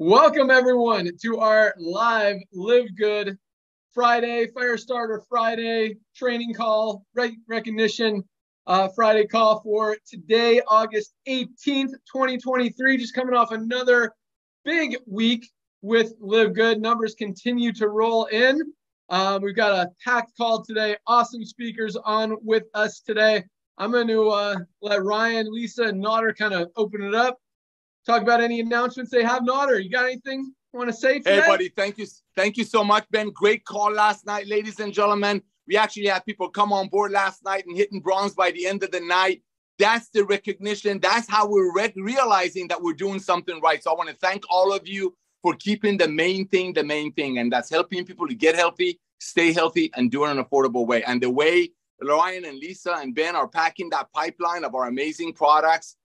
Welcome everyone to our live Live Good Friday, Fire Starter Friday training call, right? recognition uh, Friday call for today, August 18th, 2023. Just coming off another big week with Live Good. Numbers continue to roll in. Um, we've got a packed call today. Awesome speakers on with us today. I'm going to uh, let Ryan, Lisa, and Nader kind of open it up talk about any announcements they have not, or you got anything you want to say? Today? Hey, buddy, thank you, thank you so much, Ben. Great call last night, ladies and gentlemen. We actually had people come on board last night and hitting bronze by the end of the night. That's the recognition. That's how we're re- realizing that we're doing something right. So I want to thank all of you for keeping the main thing the main thing, and that's helping people to get healthy, stay healthy, and do it in an affordable way. And the way Ryan and Lisa and Ben are packing that pipeline of our amazing products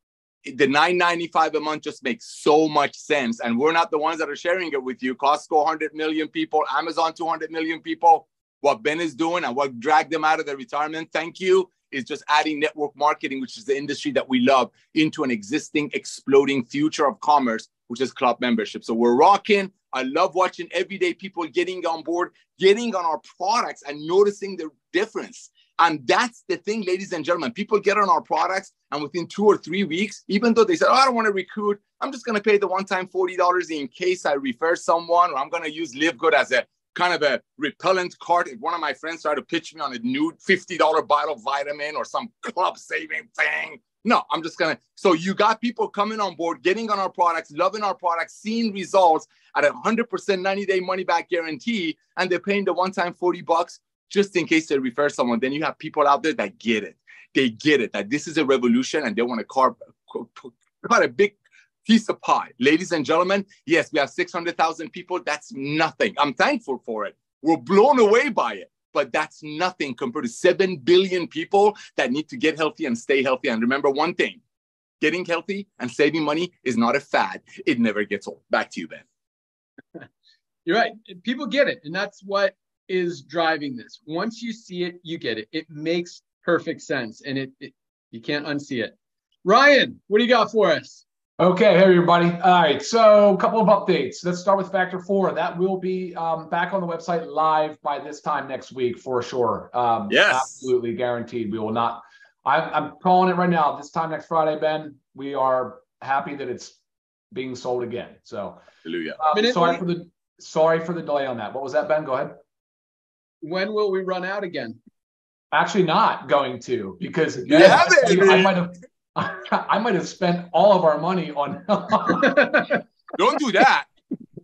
the 995 a month just makes so much sense. And we're not the ones that are sharing it with you. Costco 100 million people amazon 200 million people. What ben is doing and what dragged them out of their retirement thank you is just adding network marketing which is the industry that we love into an existing exploding future of commerce which is club membership. So we're rocking. I love watching everyday people getting on board getting on our products and noticing the difference and that's the thing, ladies and gentlemen. People get on our products, and within two or three weeks, even though they said, Oh, I don't want to recruit, I'm just going to pay the one time $40 in case I refer someone, or I'm going to use Live Good as a kind of a repellent card. If one of my friends tried to pitch me on a new $50 bottle of vitamin or some club saving thing, no, I'm just gonna. So you got people coming on board, getting on our products, loving our products, seeing results at a 100% 90 day money back guarantee, and they're paying the one time 40 bucks just in case they refer someone. Then you have people out there that get it. They get it that this is a revolution and they want to carve cut a big piece of pie. Ladies and gentlemen, yes, we have 600,000 people. That's nothing. I'm thankful for it. We're blown away by it, but that's nothing compared to 7 billion people that need to get healthy and stay healthy. And remember one thing getting healthy and saving money is not a fad, it never gets old. Back to you, Ben. You're right. People get it. And that's what is driving this. Once you see it, you get it. It makes perfect sense, and it, it you can't unsee it. Ryan, what do you got for us? Okay, hey everybody. All right, so a couple of updates. Let's start with Factor Four. That will be um, back on the website live by this time next week for sure. Um, yes, absolutely guaranteed. We will not. I'm, I'm calling it right now. This time next Friday, Ben. We are happy that it's being sold again. So, hallelujah. Um, sorry for the sorry for the delay on that. What was that, Ben? Go ahead when will we run out again? Actually, not going to because again, yeah, I, I might have I might have spent all of our money on. Don't do that.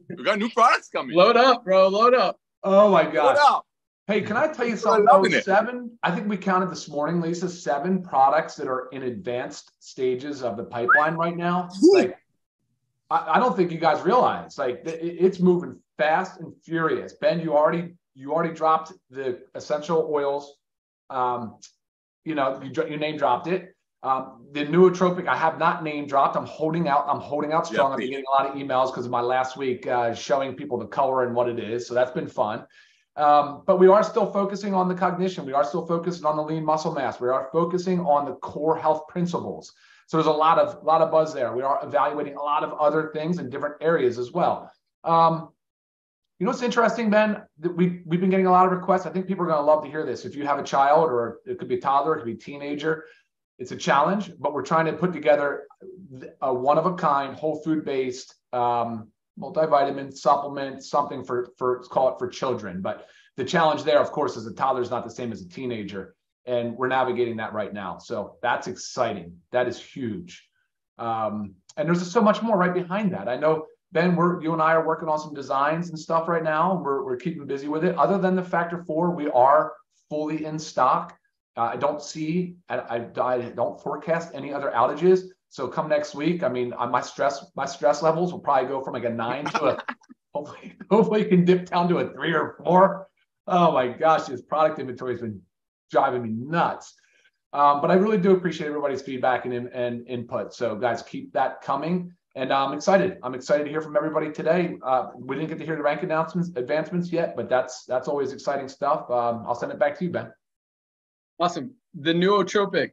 We got new products coming. Load up, bro. Load up. Oh my god. Hey, can I tell you something? Oh, seven. I think we counted this morning, Lisa. Seven products that are in advanced stages of the pipeline right now. like, I, I don't think you guys realize. Like, it's moving fast and furious. Ben, you already you already dropped the essential oils. Um, you know, you, you name dropped it. Um, the nootropic, I have not name dropped. I'm holding out. I'm holding out strong. Yep. I'm getting a lot of emails because of my last week uh, showing people the color and what it is. So that's been fun. Um, but we are still focusing on the cognition. We are still focusing on the lean muscle mass. We are focusing on the core health principles. So there's a lot of lot of buzz there. We are evaluating a lot of other things in different areas as well. Um, you know what's interesting, Ben? We we've been getting a lot of requests. I think people are going to love to hear this. If you have a child, or it could be a toddler, it could be a teenager, it's a challenge. But we're trying to put together a one of a kind, whole food based um, multivitamin supplement, something for for call it for children. But the challenge there, of course, is a toddler is not the same as a teenager, and we're navigating that right now. So that's exciting. That is huge. Um, and there's so much more right behind that. I know Ben, we're you and I are working on some designs and stuff right now. We're we're keeping busy with it. Other than the Factor Four, we are fully in stock. Uh, I don't see, I, I, don't forecast any other outages. So come next week, I mean, uh, my stress my stress levels will probably go from like a nine to a hopefully hopefully can dip down to a three or four. Oh my gosh, this product inventory has been driving me nuts. Um, but I really do appreciate everybody's feedback and, and input. So guys, keep that coming. And I'm excited. I'm excited to hear from everybody today. Uh, we didn't get to hear the rank announcements, advancements yet, but that's that's always exciting stuff. Um, I'll send it back to you, Ben. Awesome. The nootropic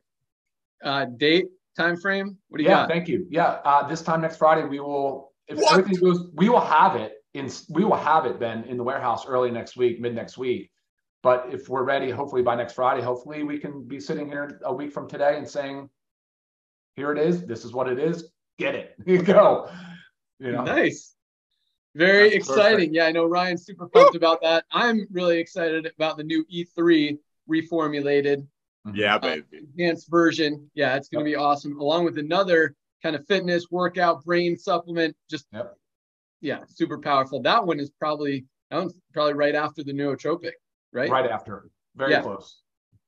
uh, date, time frame. What do you got? yeah, got? thank you. Yeah, uh, this time next Friday we will if what? everything goes, we will have it in. We will have it then in the warehouse early next week, mid next week. But if we're ready, hopefully by next Friday, hopefully we can be sitting here a week from today and saying, "Here it is. This is what it is. Get it. You go." You know? Nice. Very That's exciting. Perfect. Yeah, I know Ryan's super pumped Woo! about that. I'm really excited about the new E3 reformulated. Mm-hmm. Yeah, baby. Uh, enhanced version. Yeah, it's going to be awesome. Along with another kind of fitness workout brain supplement. Just yep. yeah, super powerful. That one is probably that one's probably right after the nootropic, right? Right after. Very yeah. close.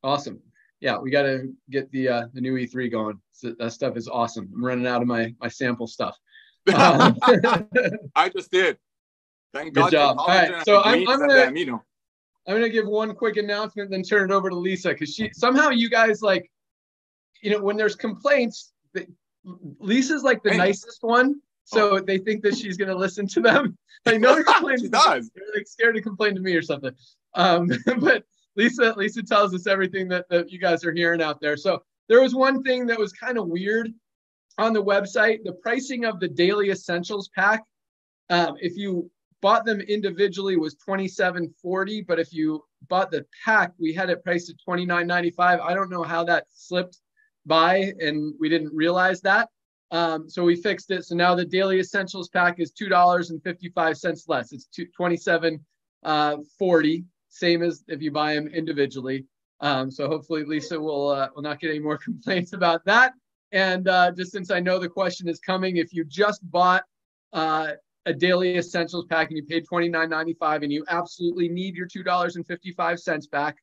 Awesome. Yeah, we got to get the uh, the new E3 going. So that stuff is awesome. I'm running out of my my sample stuff. I just did. Thank Good God. job. All right. So I'm, I'm gonna I'm gonna give one quick announcement, then turn it over to Lisa because she somehow you guys like, you know, when there's complaints, Lisa's like the nicest one. So oh. they think that she's gonna listen to them. I know complaints. she does. They're like scared to complain to me or something. Um, but Lisa, Lisa tells us everything that, that you guys are hearing out there. So there was one thing that was kind of weird on the website, the pricing of the daily essentials pack. Um, if you bought them individually was 27.40, but if you bought the pack, we had it priced at 29.95. I don't know how that slipped by and we didn't realize that. Um, so we fixed it. So now the daily essentials pack is $2.55 less. It's 27.40, uh, same as if you buy them individually. Um, so hopefully Lisa will uh, will not get any more complaints about that. And uh, just since I know the question is coming, if you just bought uh, a daily essentials pack and you paid $29.95 and you absolutely need your $2.55 back,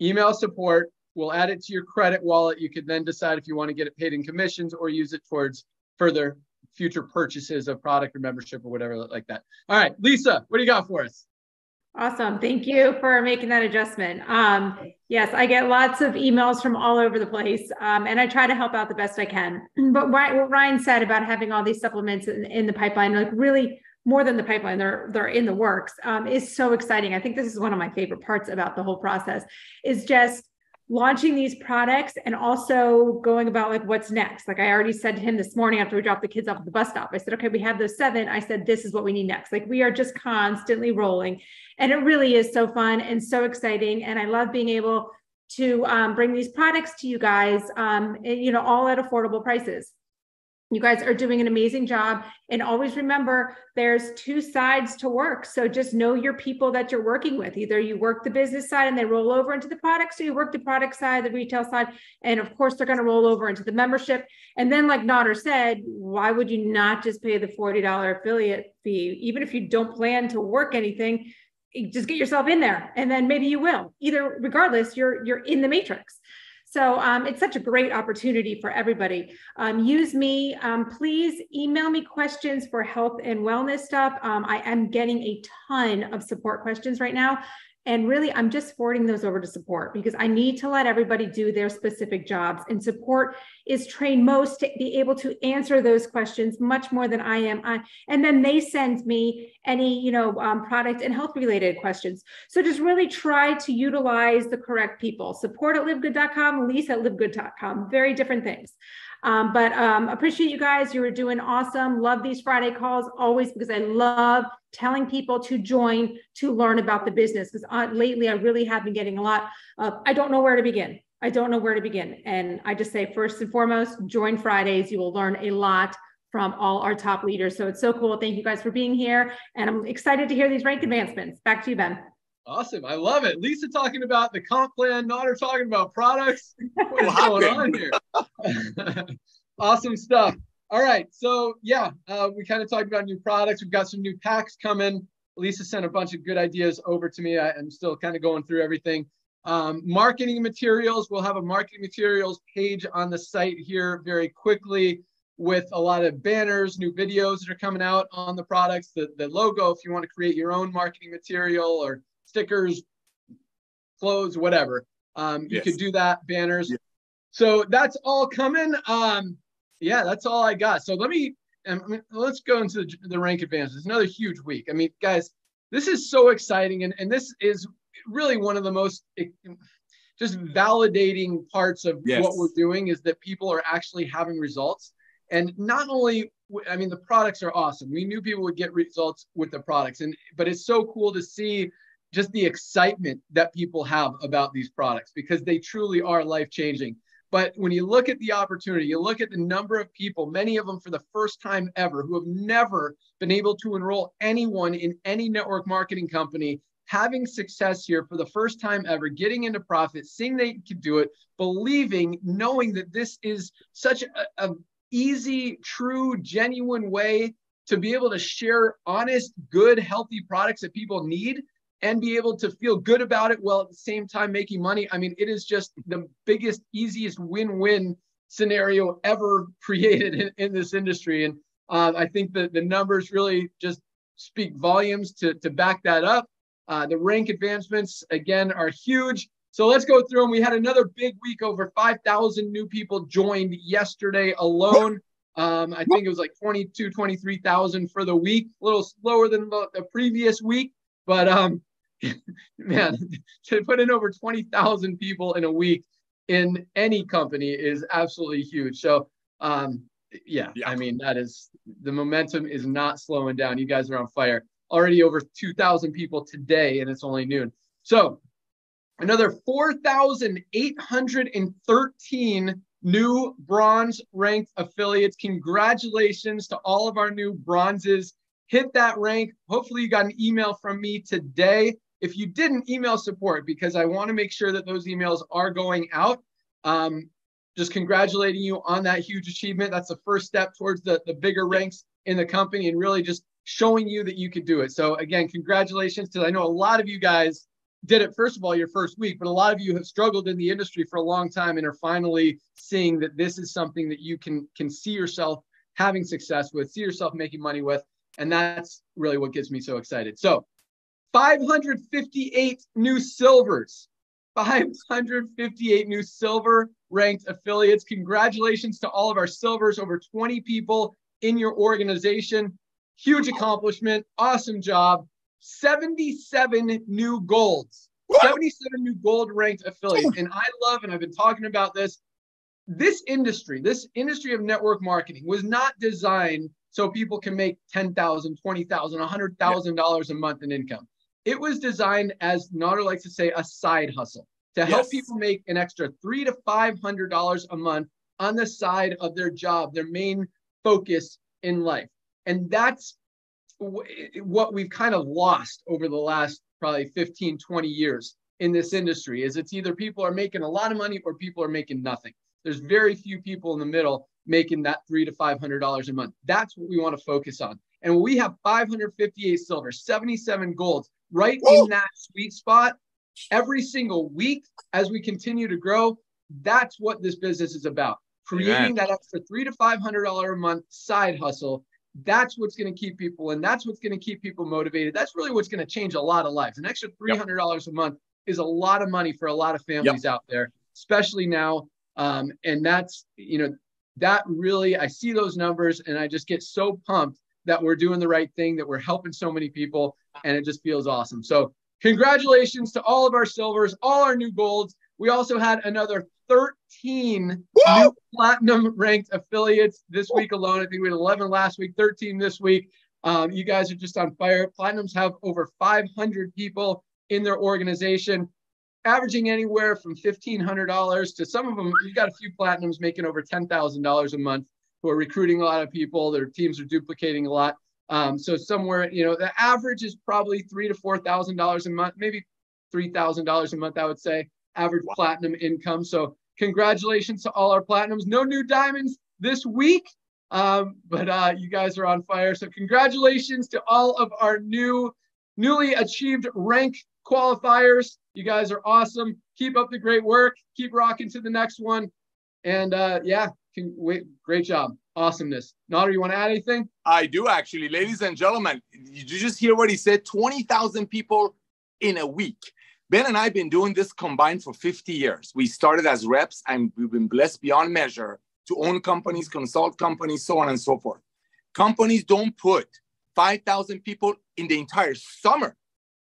email support. We'll add it to your credit wallet. You can then decide if you want to get it paid in commissions or use it towards further future purchases of product or membership or whatever like that. All right, Lisa, what do you got for us? Awesome. Thank you for making that adjustment. Um, yes, I get lots of emails from all over the place, um, and I try to help out the best I can. But what Ryan said about having all these supplements in, in the pipeline, like really more than the pipeline, they're they're in the works, um, is so exciting. I think this is one of my favorite parts about the whole process. Is just launching these products and also going about like what's next. Like I already said to him this morning after we dropped the kids off at the bus stop, I said, okay, we have those seven. I said, this is what we need next. Like we are just constantly rolling. And it really is so fun and so exciting. And I love being able to um, bring these products to you guys, um, you know, all at affordable prices. You guys are doing an amazing job. And always remember there's two sides to work. So just know your people that you're working with. Either you work the business side and they roll over into the product, so you work the product side, the retail side. And of course, they're going to roll over into the membership. And then, like Nader said, why would you not just pay the $40 affiliate fee? Even if you don't plan to work anything, just get yourself in there and then maybe you will either regardless you're you're in the matrix so um, it's such a great opportunity for everybody. Um, use me. Um, please email me questions for health and wellness stuff. Um, I am getting a ton of support questions right now. And really, I'm just forwarding those over to support because I need to let everybody do their specific jobs. And support is trained most to be able to answer those questions much more than I am. And then they send me any, you know, um, product and health related questions. So just really try to utilize the correct people. Support at livegood.com, Lisa at livegood.com. Very different things. Um, but um, appreciate you guys. You were doing awesome. Love these Friday calls always because I love telling people to join to learn about the business. Because uh, lately, I really have been getting a lot of, I don't know where to begin. I don't know where to begin. And I just say, first and foremost, join Fridays. You will learn a lot from all our top leaders. So it's so cool. Thank you guys for being here. And I'm excited to hear these rank advancements. Back to you, Ben. Awesome. I love it. Lisa talking about the comp plan, Nader talking about products. What is going on here? awesome stuff. All right. So, yeah, uh, we kind of talked about new products. We've got some new packs coming. Lisa sent a bunch of good ideas over to me. I, am still kind of going through everything. Um, marketing materials. We'll have a marketing materials page on the site here very quickly with a lot of banners, new videos that are coming out on the products, the, the logo, if you want to create your own marketing material or stickers, clothes, whatever. Um, you yes. could do that, banners. Yes. So that's all coming. Um, yeah, that's all I got. So let me um, let's go into the, the rank advances. It's another huge week. I mean, guys, this is so exciting, and and this is really one of the most just validating parts of yes. what we're doing is that people are actually having results. And not only, I mean, the products are awesome. We knew people would get results with the products, and but it's so cool to see just the excitement that people have about these products because they truly are life changing. But when you look at the opportunity, you look at the number of people, many of them for the first time ever, who have never been able to enroll anyone in any network marketing company, having success here for the first time ever, getting into profit, seeing they can do it, believing, knowing that this is such a, a easy, true, genuine way to be able to share honest, good, healthy products that people need and be able to feel good about it while at the same time making money. I mean, it is just the biggest, easiest win win scenario ever created in, in this industry. And uh, I think that the numbers really just speak volumes to, to back that up. Uh, the rank advancements, again, are huge. So let's go through them. We had another big week. Over 5,000 new people joined yesterday alone. Um, I think it was like 22, 23,000 for the week, a little slower than the, the previous week. But um, man, to put in over 20,000 people in a week in any company is absolutely huge. So, um, yeah, yeah, I mean, that is the momentum is not slowing down. You guys are on fire. Already over 2,000 people today, and it's only noon. So, another 4,813 new bronze ranked affiliates. Congratulations to all of our new bronzes. Hit that rank. Hopefully, you got an email from me today. If you didn't, email support because I want to make sure that those emails are going out. Um, just congratulating you on that huge achievement. That's the first step towards the, the bigger ranks in the company and really just showing you that you could do it. So again, congratulations because I know a lot of you guys did it first of all your first week, but a lot of you have struggled in the industry for a long time and are finally seeing that this is something that you can can see yourself having success with, see yourself making money with, and that's really what gets me so excited. So 558 new silvers. 558 new silver ranked affiliates. Congratulations to all of our silvers, over 20 people in your organization. Huge accomplishment. Awesome job. 77 new golds. 77 new gold ranked affiliates. And I love, and I've been talking about this. This industry, this industry of network marketing was not designed so people can make $10,000, $20,000, $100,000 a month in income. It was designed, as Nader likes to say, a side hustle to help yes. people make an extra three to five hundred dollars a month on the side of their job, their main focus in life. And that's what we've kind of lost over the last probably 15, 20 years in this industry is it's either people are making a lot of money or people are making nothing. There's very few people in the middle making that three to five hundred dollars a month. That's what we want to focus on. And we have 558 silver, 77 golds, right Woo! in that sweet spot every single week as we continue to grow. That's what this business is about. Creating that extra three to five hundred dollar a month side hustle. That's what's going to keep people and that's what's going to keep people motivated. That's really what's going to change a lot of lives. An extra three hundred dollars yep. a month is a lot of money for a lot of families yep. out there, especially now. Um, and that's you know that really I see those numbers and I just get so pumped that we're doing the right thing, that we're helping so many people, and it just feels awesome. So, congratulations to all of our silvers, all our new golds. We also had another 13 Woo! new platinum ranked affiliates this week alone. I think we had 11 last week, 13 this week. Um, you guys are just on fire. Platinums have over 500 people in their organization, averaging anywhere from $1,500 to some of them. We've got a few platinums making over $10,000 a month who are recruiting a lot of people. Their teams are duplicating a lot. Um, so somewhere, you know, the average is probably three to four thousand dollars a month, maybe three thousand dollars a month, I would say, average wow. platinum income. So congratulations to all our platinums. No new diamonds this week, um, but uh, you guys are on fire. So congratulations to all of our new, newly achieved rank qualifiers. You guys are awesome. Keep up the great work. Keep rocking to the next one. And uh, yeah, wait, great job. Awesomeness. Nader, you want to add anything? I do actually. Ladies and gentlemen, did you just hear what he said? 20,000 people in a week. Ben and I have been doing this combined for 50 years. We started as reps and we've been blessed beyond measure to own companies, consult companies, so on and so forth. Companies don't put 5,000 people in the entire summer,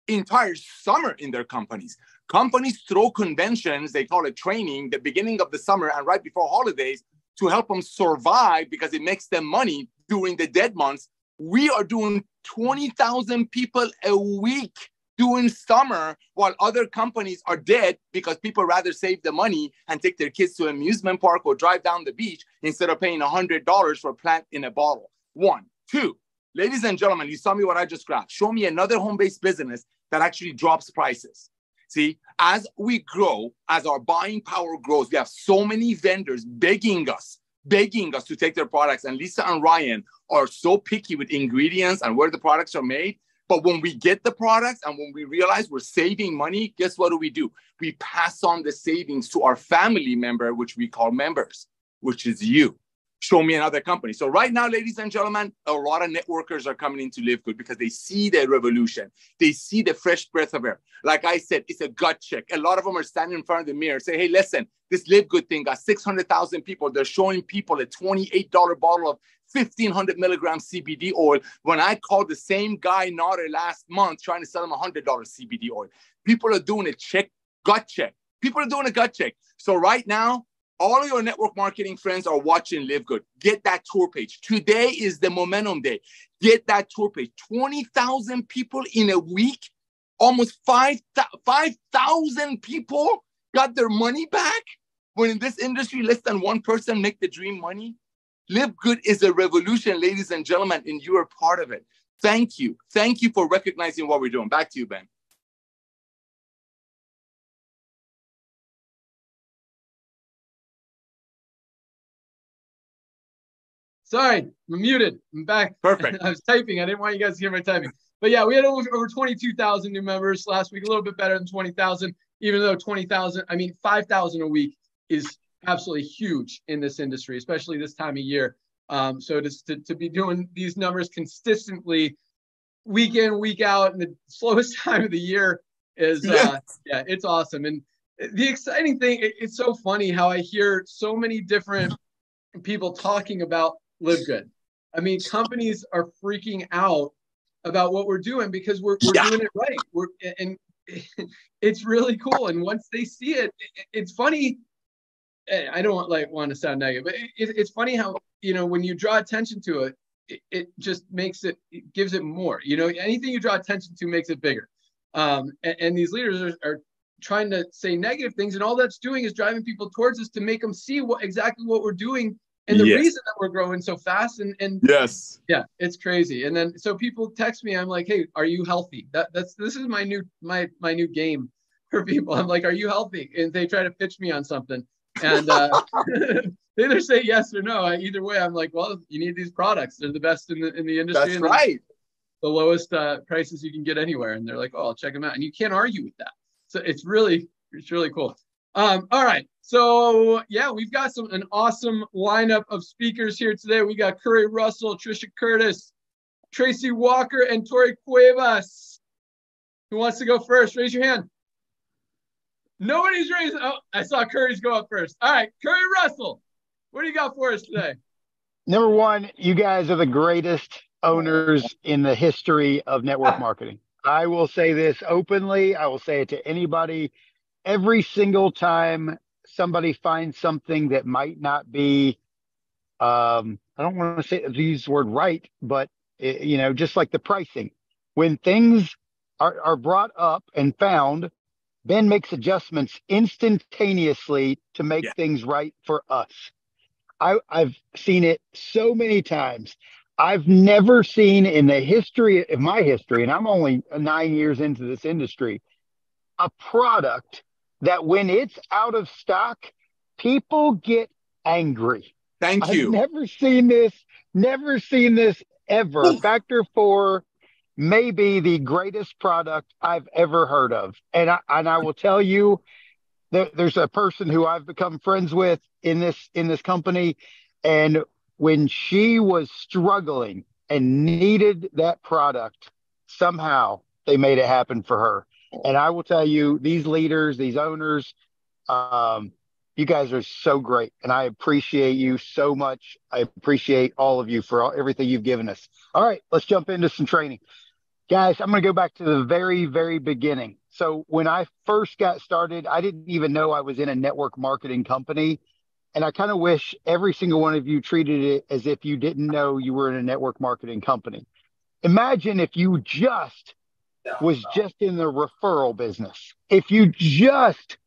entire summer in their companies. Companies throw conventions, they call it training, the beginning of the summer and right before holidays to help them survive because it makes them money during the dead months. We are doing 20,000 people a week during summer while other companies are dead because people rather save the money and take their kids to amusement park or drive down the beach instead of paying $100 for a plant in a bottle. One, two, ladies and gentlemen, you saw me what I just grabbed. Show me another home-based business that actually drops prices. See, as we grow, as our buying power grows, we have so many vendors begging us, begging us to take their products. And Lisa and Ryan are so picky with ingredients and where the products are made but when we get the products and when we realize we're saving money, guess what do we do? We pass on the savings to our family member, which we call members, which is you. Show me another company. So right now, ladies and gentlemen, a lot of networkers are coming into Live Good because they see the revolution. They see the fresh breath of air. Like I said, it's a gut check. A lot of them are standing in front of the mirror, say, "Hey, listen, this Live Good thing got 600,000 people. They're showing people a $28 bottle of 1500 milligram CBD oil when I called the same guy Nader last month trying to sell him a $100 CBD oil. People are doing a check, gut check. People are doing a gut check. So right now, all of your network marketing friends are watching Live Good. Get that tour page. Today is the momentum day. Get that tour page. 20,000 people in a week, almost 5,000 5, people got their money back. When in this industry, less than one person make the dream money. Live Good is a revolution, ladies and gentlemen, and you are part of it. Thank you. Thank you for recognizing what we're doing. Back to you, Ben. Sorry, I'm muted. I'm back. Perfect. I was typing. I didn't want you guys to hear my typing. But yeah, we had over, over 22,000 new members last week, a little bit better than 20,000, even though 20,000, I mean, 5,000 a week is absolutely huge in this industry, especially this time of year. Um, so to, to, to be doing these numbers consistently week in, week out, in the slowest time of the year is, uh, yeah, it's awesome. And the exciting thing, it, it's so funny how I hear so many different people talking about Live Good. I mean, companies are freaking out about what we're doing because we're, we're yeah. doing it right. We're and it's really cool. And once they see it, it's funny I don't want, like want to sound negative, but it, it's funny how you know when you draw attention to it, it, it just makes it, it, gives it more. You know, anything you draw attention to makes it bigger. Um, and, and, these leaders are, are, trying to say negative things, and all that's doing is driving people towards us to make them see what exactly what we're doing and the yes. reason that we're growing so fast. And and yes, yeah, it's crazy. And then so people text me, I'm like, hey, are you healthy? That that's this is my new my my new game for people. I'm like, are you healthy? And they try to pitch me on something and uh, they either say yes or no. Either way, I'm like, well, you need these products. They're the best in the in the industry. That's right. The, the lowest uh, prices you can get anywhere, and they're like, oh, I'll check them out, and you can't argue with that. So it's really it's really cool. Um, all right, so yeah, we've got some an awesome lineup of speakers here today. We got Curry Russell, Trisha Curtis, Tracy Walker, and Tori Cuevas. Who wants to go first? Raise your hand. Nobody's raising. Oh, I saw Curry's go up first. All right, Curry Russell, what do you got for us today? Number one, you guys are the greatest owners in the history of network marketing. I will say this openly. I will say it to anybody. Every single time somebody finds something that might not be, um, I don't want to say use the word right, but it, you know, just like the pricing, when things are, are brought up and found Ben makes adjustments instantaneously to make yeah. things right for us. I, I've seen it so many times. I've never seen in the history of my history, and I'm only nine years into this industry, a product that when it's out of stock, people get angry. Thank you. I've never seen this, never seen this ever. Factor four may be the greatest product I've ever heard of. And I, and I will tell you that there's a person who I've become friends with in this in this company and when she was struggling and needed that product somehow they made it happen for her. And I will tell you these leaders, these owners um you guys are so great and I appreciate you so much. I appreciate all of you for all, everything you've given us. All right, let's jump into some training. Guys, I'm going to go back to the very, very beginning. So when I first got started, I didn't even know I was in a network marketing company. And I kind of wish every single one of you treated it as if you didn't know you were in a network marketing company. Imagine if you just was just in the referral business. If you just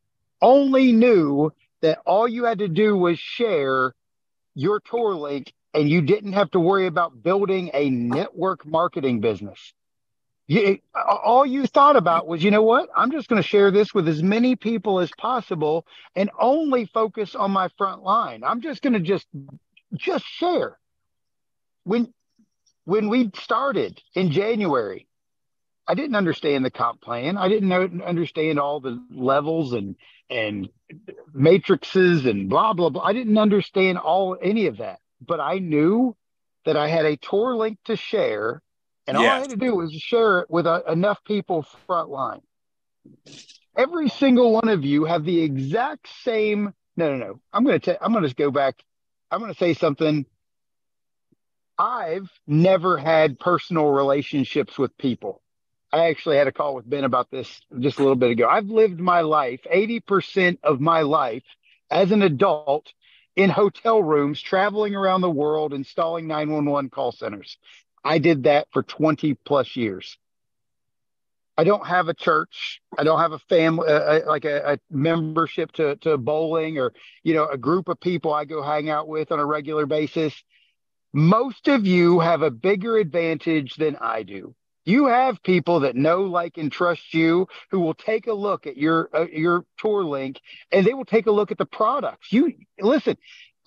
only knew that all you had to do was share your tour link and you didn't have to worry about building a network marketing business. You, all you thought about was, you know what? I'm just going to share this with as many people as possible and only focus on my front line. I'm just going to just just share. When when we started in January, I didn't understand the comp plan. I didn't know, understand all the levels and and matrices and blah blah blah. I didn't understand all any of that, but I knew that I had a tour link to share, and all I had to do was share it with a, enough people front line. Every single one of you have the exact same. No, no, no. I'm going to. tell. I'm going to just go back. I'm going to say something. I've never had personal relationships with people. I actually had a call with Ben about this just a little bit ago. I've lived my life, 80% of my life as an adult in hotel rooms, traveling around the world, installing 911 call centers. I did that for 20 plus years. I don't have a church. I don't have a family, uh, like a, a, membership to, to bowling or, you know, a group of people I go hang out with on a regular basis. Most of you have a bigger advantage than I do. You have people that know, like, and trust you who will take a look at your uh, your tour link and they will take a look at the products. You listen.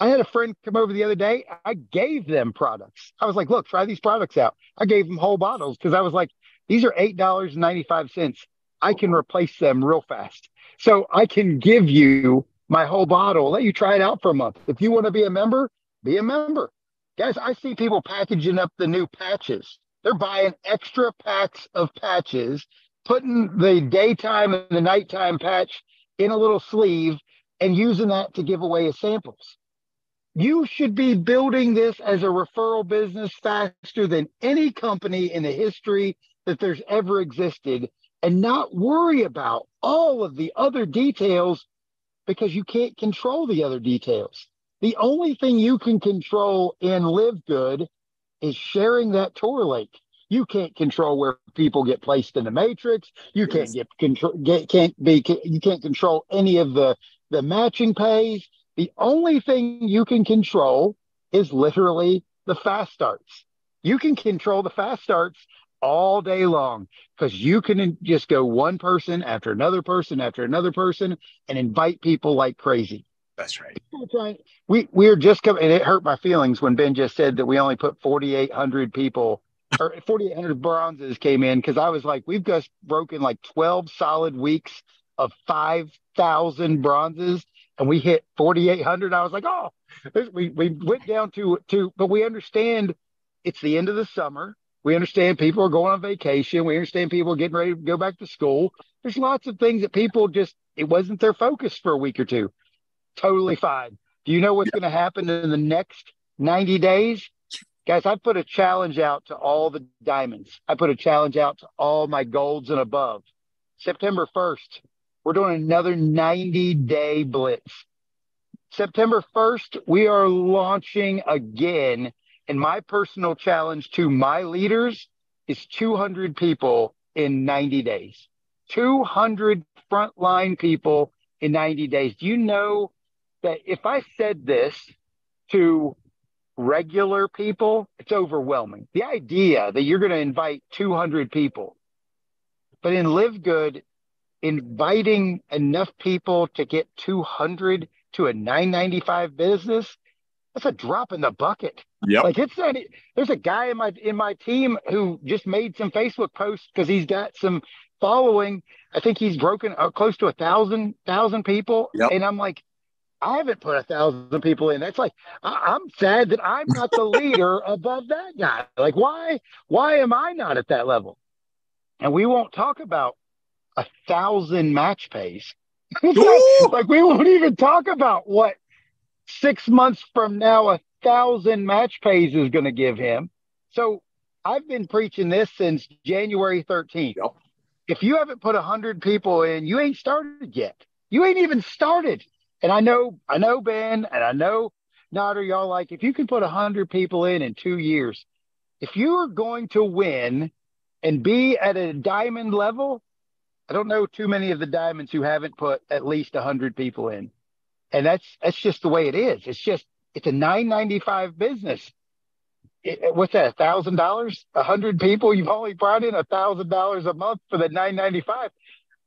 I had a friend come over the other day. I gave them products. I was like, "Look, try these products out." I gave them whole bottles because I was like, "These are eight dollars and ninety five cents. I can replace them real fast. So I can give you my whole bottle. Let you try it out for a month. If you want to be a member, be a member." Guys, I see people packaging up the new patches they're buying extra packs of patches, putting the daytime and the nighttime patch in a little sleeve and using that to give away as samples. You should be building this as a referral business faster than any company in the history that there's ever existed and not worry about all of the other details because you can't control the other details. The only thing you can control in Live Good is sharing that tour link. You can't control where people get placed in the matrix. You can't get control. Get, can't be. You can't control any of the the matching pays. The only thing you can control is literally the fast starts. You can control the fast starts all day long because you can just go one person after another person after another person and invite people like crazy. That's right. We we're just coming, and it hurt my feelings when Ben just said that we only put 4,800 people or 4,800 bronzes came in because I was like, we've just broken like 12 solid weeks of 5,000 bronzes, and we hit 4,800. I was like, oh, we we went down to to, but we understand it's the end of the summer. We understand people are going on vacation. We understand people are getting ready to go back to school. There's lots of things that people just it wasn't their focus for a week or two totally fine. Do you know what's going to happen in the next 90 days? Guys, I put a challenge out to all the diamonds. I put a challenge out to all my golds and above. September 1st, we're doing another 90 day blitz. September 1st, we are launching again. And my personal challenge to my leaders is 200 people in 90 days. 200 frontline people in 90 days. Do you know that if I said this to regular people, it's overwhelming. The idea that you're going to invite 200 people, but in Live Good, inviting enough people to get 200 to a 995 business, that's a drop in the bucket. Yeah. Like it's not, there's a guy in my in my team who just made some Facebook posts because he's got some following. I think he's broken uh, close to a thousand thousand people, yep. and I'm like, I haven't put a thousand people in. That's like I, am sad that I'm not the leader above that guy. Like why why am I not at that level? And we won't talk about a thousand match pays. like we won't even talk about what six months from now a thousand match pays is going to give him. So I've been preaching this since January 13th. Yep. If you haven't put a hundred people in, you ain't started yet. You ain't even started. And I know, I know Ben, and I know Nader, y'all like if you can put hundred people in in two years, if you are going to win and be at a diamond level, I don't know too many of the diamonds who haven't put at least hundred people in, and that's that's just the way it is. It's just it's a nine ninety five business. It, what's that? A thousand dollars? A hundred people? You've only brought in a thousand dollars a month for the nine ninety five.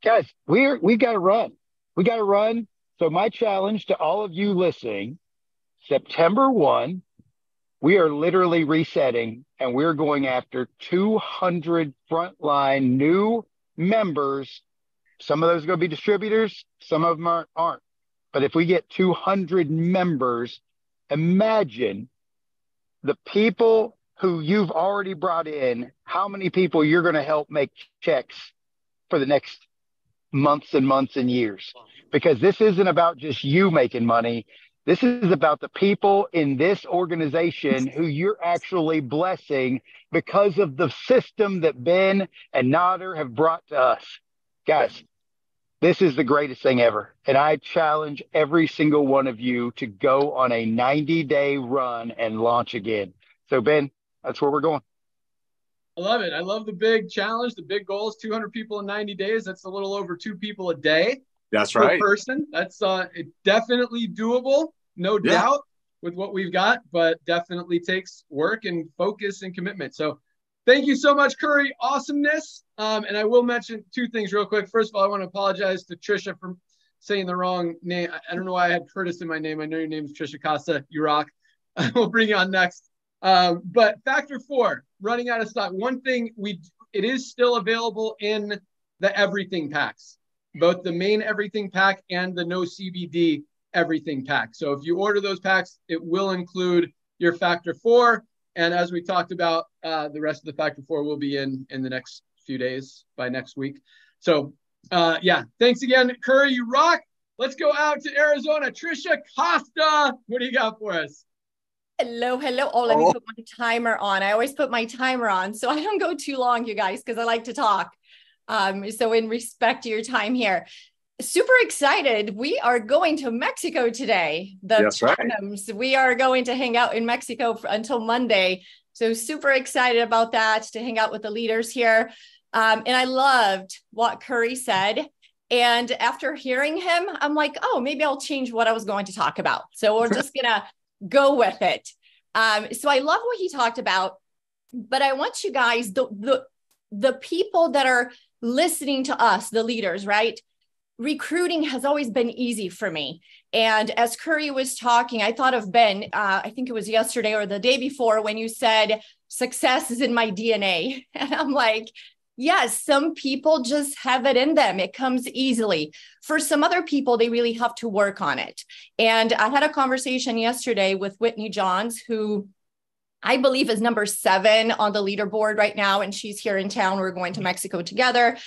Guys, we're we got to run. We got to run. So my challenge to all of you listening, September one, we are literally resetting and we're going after 200 frontline new members. Some of those are going to be distributors, some of them aren't, aren't. But if we get 200 members, imagine the people who you've already brought in, how many people you're going to help make checks for the next months and months and years. Because this isn't about just you making money. This is about the people in this organization who you're actually blessing because of the system that Ben and Nader have brought to us. Guys, this is the greatest thing ever. And I challenge every single one of you to go on a 90 day run and launch again. So, Ben, that's where we're going. I love it. I love the big challenge. The big goal is 200 people in 90 days. That's a little over two people a day. That's right. person. That's uh, definitely doable, no yeah. doubt, with what we've got, but definitely takes work and focus and commitment. So, thank you so much, Curry. Awesomeness. Um, and I will mention two things real quick. First of all, I want to apologize to Trisha for saying the wrong name. I don't know why I had Curtis in my name. I know your name is Trisha Costa. You rock. we'll bring you on next. Um, but factor four, running out of stock. One thing we it is still available in the everything packs both the main everything pack and the no CBD everything pack. So if you order those packs, it will include your factor four. And as we talked about, uh, the rest of the factor four will be in in the next few days by next week. So uh, yeah, thanks again, Curry. You rock. Let's go out to Arizona. Trisha Costa, what do you got for us? Hello, hello. Oh, let oh. me put my timer on. I always put my timer on so I don't go too long, you guys, because I like to talk. Um, so, in respect to your time here, super excited. We are going to Mexico today. The That's right. We are going to hang out in Mexico for, until Monday. So, super excited about that to hang out with the leaders here. Um, and I loved what Curry said. And after hearing him, I'm like, oh, maybe I'll change what I was going to talk about. So, we're just going to go with it. Um, so, I love what he talked about. But I want you guys, the, the, the people that are listening to us, the leaders, right? Recruiting has always been easy for me. And as Curry was talking, I thought of Ben, uh, I think it was yesterday or the day before when you said, success is in my DNA. And I'm like, yes, some people just have it in them. It comes easily. For some other people, they really have to work on it. And I had a conversation yesterday with Whitney Johns, who I believe is number seven on the leaderboard right now. And she's here in town. We're going to mm-hmm. Mexico together.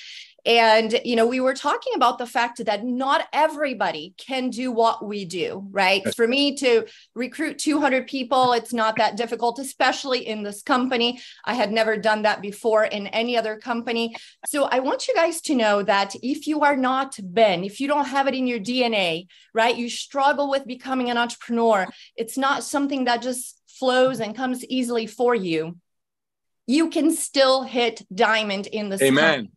And, you know, we were talking about the fact that not everybody can do what we do, right? For me to recruit 200 people, it's not that difficult, especially in this company. I had never done that before in any other company. So I want you guys to know that if you are not Ben, if you don't have it in your DNA, right, you struggle with becoming an entrepreneur, it's not something that just flows and comes easily for you, you can still hit diamond in the Amen.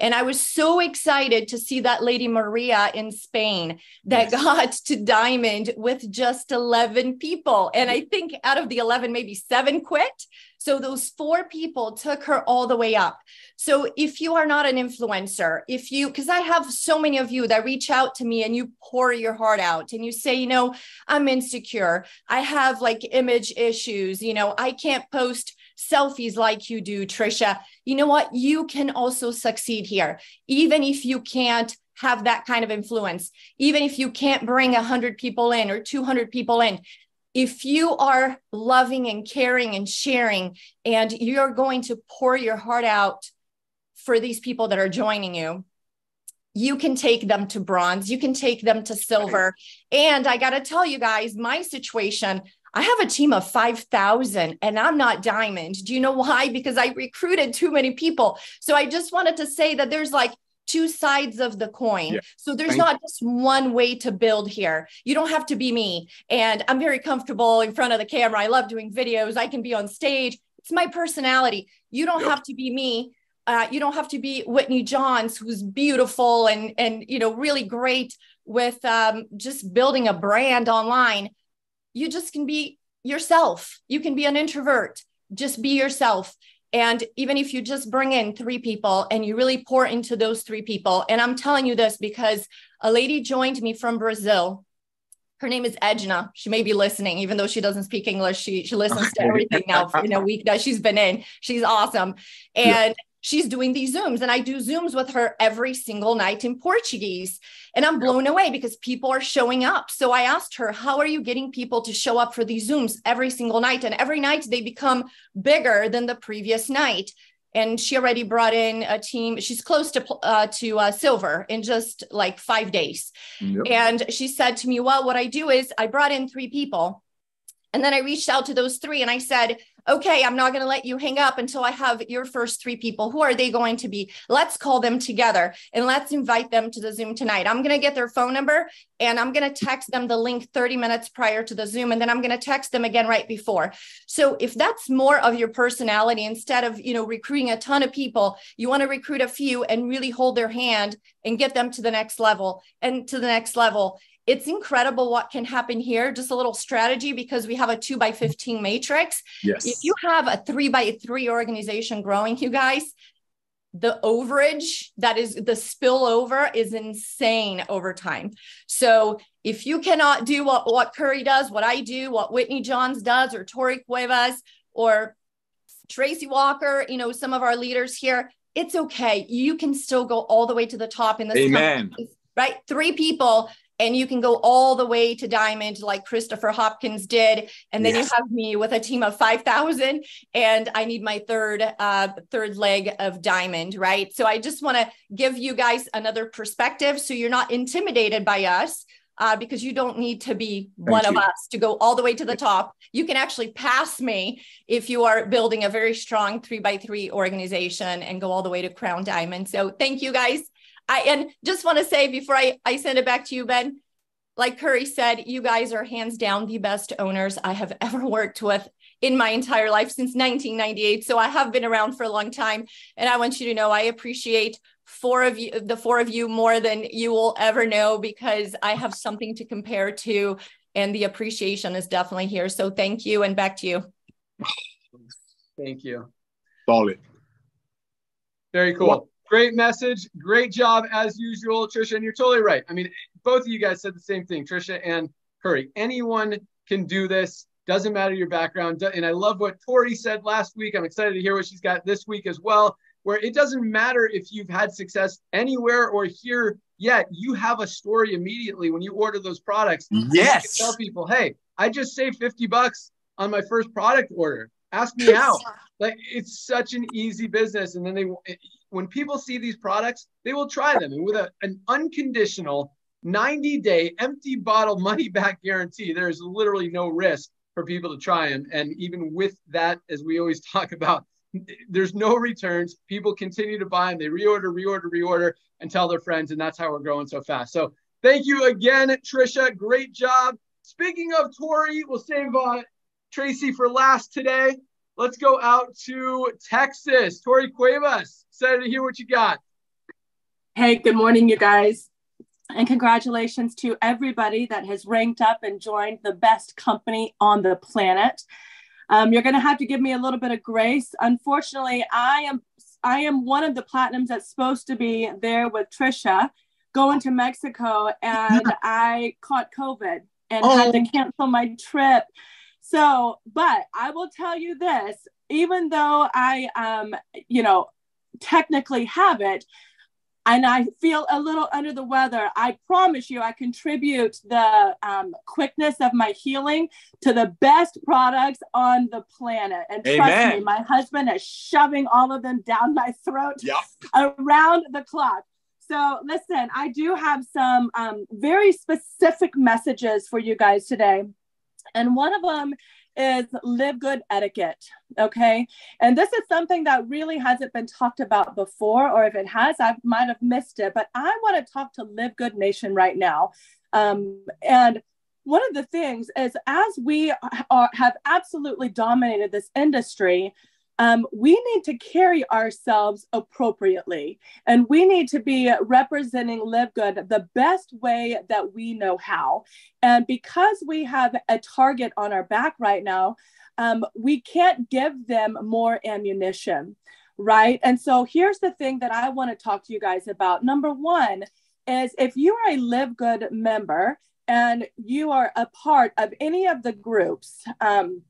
And I was so excited to see that lady Maria in Spain that yes. got to diamond with just 11 people. And I think out of the 11, maybe seven quit. So those four people took her all the way up. So if you are not an influencer, if you, because I have so many of you that reach out to me and you pour your heart out and you say, you know, I'm insecure. I have like image issues. You know, I can't post selfies like you do, Trisha. You know what? You can also succeed here, even if you can't have that kind of influence, even if you can't bring 100 people in or 200 people in. If you are loving and caring and sharing, and you're going to pour your heart out for these people that are joining you, you can take them to bronze, you can take them to silver. And I got to tell you guys, my situation, I have a team of 5,000 and I'm not diamond. Do you know why? Because I recruited too many people. So I just wanted to say that there's like two sides of the coin. Yeah. So there's Thank not just one way to build here. You don't have to be me. And I'm very comfortable in front of the camera. I love doing videos. I can be on stage. It's my personality. You don't Yep. have to be me. Uh, you don't have to be Whitney Johns, who's beautiful and and you know really great with um, just building a brand online. You just can be yourself. You can be an introvert. Just be yourself. And even if you just bring in three people and you really pour into those three people, and I'm telling you this because a lady joined me from Brazil. Her name is Edna. She may be listening, even though she doesn't speak English. She she listens to everything now in a week that she's been in. She's awesome. And she's doing these Zooms, and I do Zooms with her every single night in Portuguese. And I'm blown away because people are showing up. So I asked her, How are you getting people to show up for these Zooms every single night? And every night they become bigger than the previous night. And she already brought in a team. She's close to uh, to uh, silver in just like five days. Yep. And she said to me, Well, what I do is I brought in three people. And then I reached out to those three and I said, Okay, I'm not going to let you hang up until I have your first three people. Who are they going to be? Let's call them together and let's invite them to the Zoom tonight. I'm going to get their phone number and I'm going to text them the link 30 minutes prior to the Zoom. And then I'm going to text them again right before. So if that's more of your personality, instead of, you know, recruiting a ton of people, you want to recruit a few and really hold their hand and get them to the next level and to the next level it's incredible what can happen here. Just a little strategy because we have a two by 15 matrix. Yes. If you have a three by three organization growing, you guys, the overage that is the spillover is insane over time. So if you cannot do what, what Curry does, what I do, what Whitney Johns does, or Tori Cuevas, or Tracy Walker, you know, some of our leaders here, it's okay. You can still go all the way to the top in this Amen. company, right? Three people and you can go all the way to diamond like Christopher Hopkins did. And then Yes. you have me with a team of 5,000 and I need my third, uh, third leg of diamond, right? So I just want to give you guys another perspective. So you're not intimidated by us. Uh, because you don't need to be one of us to go all the way to the top. You can actually pass me if you are building a very strong three by three organization and go all the way to crown diamond. So thank you guys. I and just want to say before I, I send it back to you, Ben, like Curry said, you guys are hands down the best owners I have ever worked with in my entire life since 1998. So I have been around for a long time. And I want you to know I appreciate four of you, the four of you more than you will ever know because I have something to compare to. And the appreciation is definitely here. So thank you and back to you. Thank you. Solid. Very cool. Great message. Great job as usual, Trisha. And you're totally right. I mean, both of you guys said the same thing, Trisha and Curry. Anyone can do this. Doesn't matter your background. And I love what Tori said last week. I'm excited to hear what she's got this week as well, where it doesn't matter if you've had success anywhere or here yet. You have a story immediately when you order those products. You can Yes. tell people, hey, I just saved 50 bucks on my first product order. Ask me how. Like it's such an easy business. And then they, when people see these products, they will try them. And with a, an unconditional 90 day empty bottle money back guarantee, there is literally no risk for people to try them. And even with that, as we always talk about, there's no returns. People continue to buy them. They reorder, reorder, reorder, and tell their friends. And that's how we're growing so fast. So thank you again, Trisha. Great job. Speaking of Tori, we'll save uh, Tracy for last today. Let's go out to Texas. Tori Cuevas, excited to hear what you got. Hey, good morning, you guys. And congratulations to everybody that has ranked up and joined the best company on the planet. Um, you're going to have to give me a little bit of grace. Unfortunately, I am I am one of the platinums that's supposed to be there with Trisha, going to Mexico, and I caught COVID and had to cancel my trip. So, but I will tell you this: even though I, um, you know, technically have it, and I feel a little under the weather, I promise you, I contribute the um, quickness of my healing to the best products on the planet. And trust me, my husband is shoving all of them down my throat Yep. around the clock. So, listen, I do have some um, very specific messages for you guys today. And one of them is live good etiquette. Okay. And this is something that really hasn't been talked about before, or if it has, I might have missed it. But I want to talk to Live Good Nation right now. Um, and one of the things is as we are, have absolutely dominated this industry, um, we need to carry ourselves appropriately and we need to be representing live good the best way that we know how. And because we have a target on our back right now um, we can't give them more ammunition right? And so here's the thing that i want to talk to you guys about. Number one is if you are a live good member and you are a part of any of the groups um,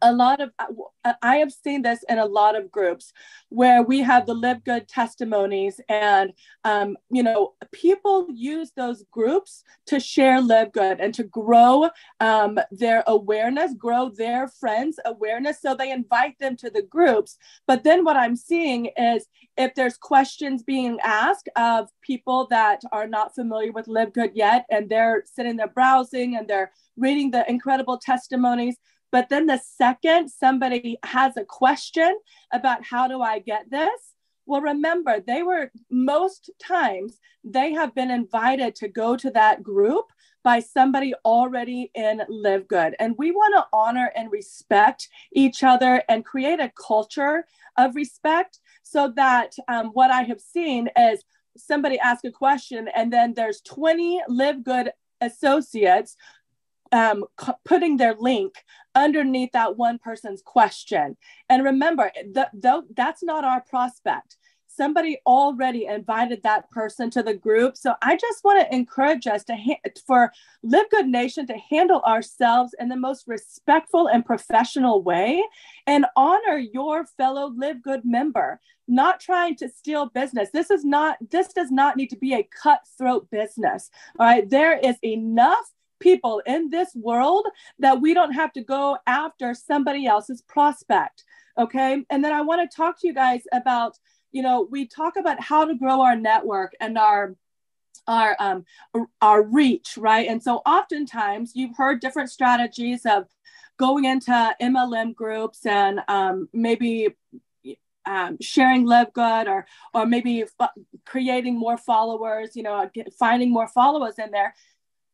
a lot of uh, i have seen this in a lot of groups where we have the live good testimonies and um, you know people use those groups to share live good and to grow um, their awareness grow their friends awareness. So they invite them to the groups. But then what i'm seeing is if there's questions being asked of people that are not familiar with live good yet and they're sitting there browsing and they're reading the incredible testimonies but then the second somebody has a question about how do I get this? Well, remember, they were most times they have been invited to go to that group by somebody already in Live Good. And we want to honor and respect each other and create a culture of respect so that um, what I have seen is somebody ask a question and then there's 20 Live Good associates um, putting their link underneath that one person's question. And remember, th- th- that's not our prospect. Somebody already invited that person to the group. So I just want to encourage us to ha- for Live Good Nation to handle ourselves in the most respectful and professional way and honor your fellow Live Good member not trying to steal business. This is not, this does not need to be a cutthroat business. All right. There is enough people in this world that we don't have to go after somebody else's prospect. Okay. And then I want to talk to you guys about, you know, we talk about how to grow our network and our our um, our reach, right? And so oftentimes you've heard different strategies of going into MLM groups and um, maybe um, sharing live good or or maybe f- creating more followers, you know, finding more followers in there.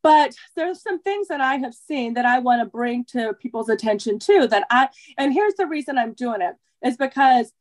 But there's some things that I have seen that I want to bring to people's attention too. That I, and here's the reason I'm doing it is because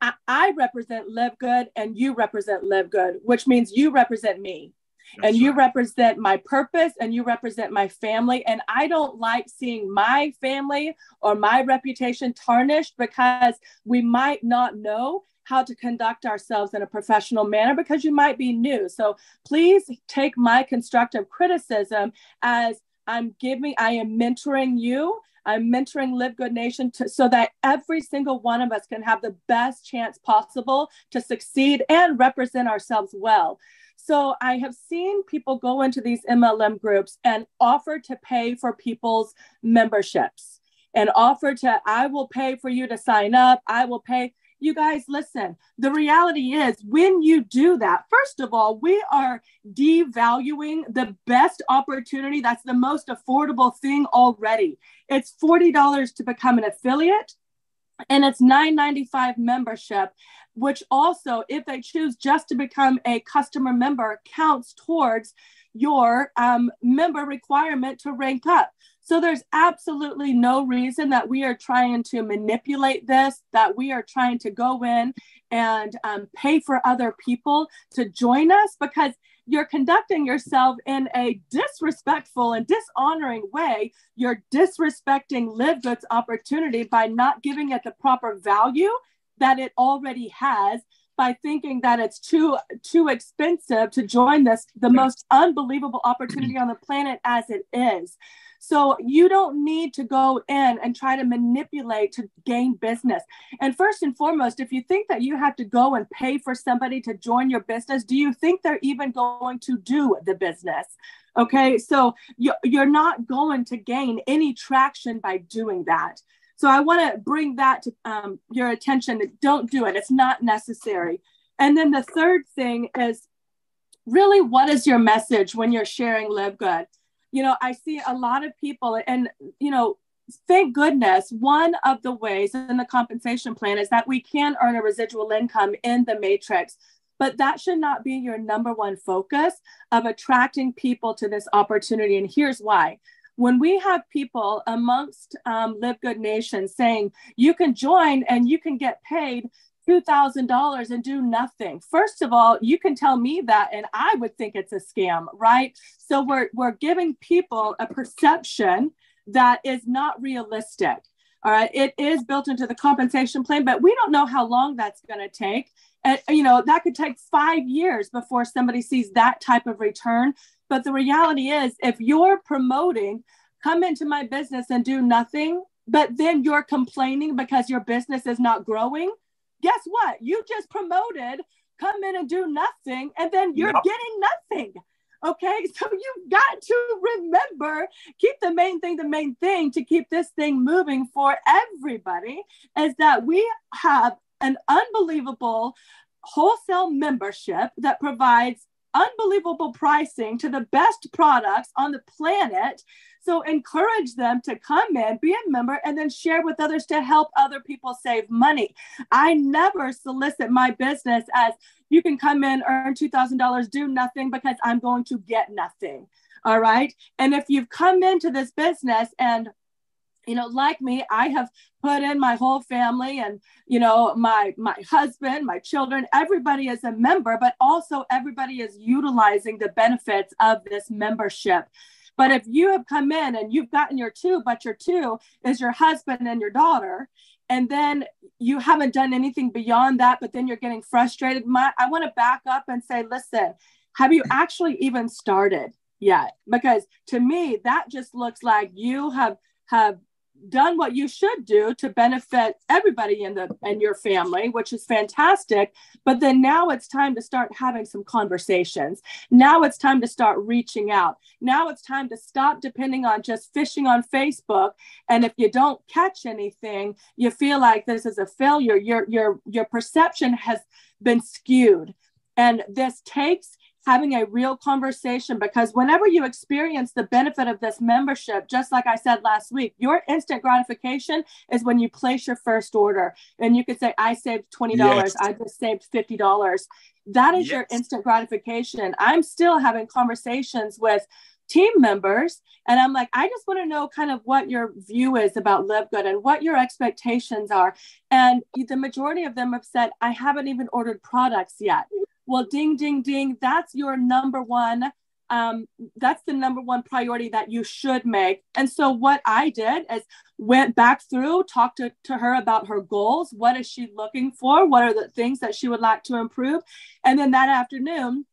I, I represent Live Good and you represent Live Good, which means you represent me. That's and you right. represent my purpose and you represent my family. And I don't like seeing my family or my reputation tarnished because we might not know how to conduct ourselves in a professional manner because you might be new. So please take my constructive criticism as I'm giving, I am mentoring you. I'm mentoring Live Good Nation to, so that every single one of us can have the best chance possible to succeed and represent ourselves well. So I have seen people go into these MLM groups and offer to pay for people's memberships and offer to, I will pay for you to sign up. I will pay. You guys listen the reality is when you do that first of all we are devaluing the best opportunity that's the most affordable thing already. It's $40 to become an affiliate and it's 995 membership which also if they choose just to become a customer member counts towards your um, member requirement to rank up. So there's absolutely no reason that we are trying to manipulate this, that we are trying to go in and um, pay for other people to join us because you're conducting yourself in a disrespectful and dishonoring way. You're disrespecting Live Good's opportunity by not giving it the proper value that it already has by thinking that it's too too expensive to join this the most unbelievable opportunity on the planet as it is so you don't need to go in and try to manipulate to gain business. And first and foremost, if you think that you have to go and pay for somebody to join your business, do you think they're even going to do the business? Okay, so you're not going to gain any traction by doing that. So I want to bring that to um, your attention. Don't do it, it's not necessary. And then the third thing is really what is your message when you're sharing Live Good? You know, I see a lot of people, and, you know, thank goodness, one of the ways in the compensation plan is that we can earn a residual income in the matrix. But that should not be your number one focus of attracting people to this opportunity. And here's why when we have people amongst um, Live Good Nation saying you can join and you can get paid $2,000 and do nothing. First of all, you can tell me that and I would think it's a scam, right? So we're, we're giving people a perception that is not realistic. All right, it is built into the compensation plan, but we don't know how long that's going to take. And, you know, that could take five years before somebody sees that type of return. But the reality is, if you're promoting, come into my business and do nothing, but then you're complaining because your business is not growing, guess what? You just promoted, come in and do nothing, and then you're yep. getting nothing. Okay, so you've got to remember, keep the main thing the main thing to keep this thing moving for everybody is that we have an unbelievable wholesale membership that provides unbelievable pricing to the best products on the planet. So encourage them to come in, be a member, and then share with others to help other people save money. I never solicit my business as you can come in, earn $2,000, do nothing because I'm going to get nothing. All right. And if you've come into this business and you know like me i have put in my whole family and you know my my husband my children everybody is a member but also everybody is utilizing the benefits of this membership but if you have come in and you've gotten your two but your two is your husband and your daughter and then you haven't done anything beyond that but then you're getting frustrated my i want to back up and say listen have you actually even started yet? Because to me that just looks like you have have done what you should do to benefit everybody in the in your family which is fantastic. But then now it's time to start having some conversations. Now it's time to start reaching out. Now it's time to stop depending on just fishing on facebook. And if you don't catch anything you feel like this is a failure. Your your your perception has been skewed. And this takes having a real conversation because whenever you experience the benefit of this membership, just like I said last week, your instant gratification is when you place your first order and you could say, I saved $20, yes. I just saved $50. That is yes. your instant gratification. I'm still having conversations with team members and i'm like i just want to know kind of what your view is about live good and what your expectations are and the majority of them have said i haven't even ordered products yet well, ding, ding, ding. That's your number one. Um, that's the number one priority that you should make. And so what I did is went back through, talked to, to her about her goals. What is she looking for? What are the things that she would like to improve? And then that afternoon,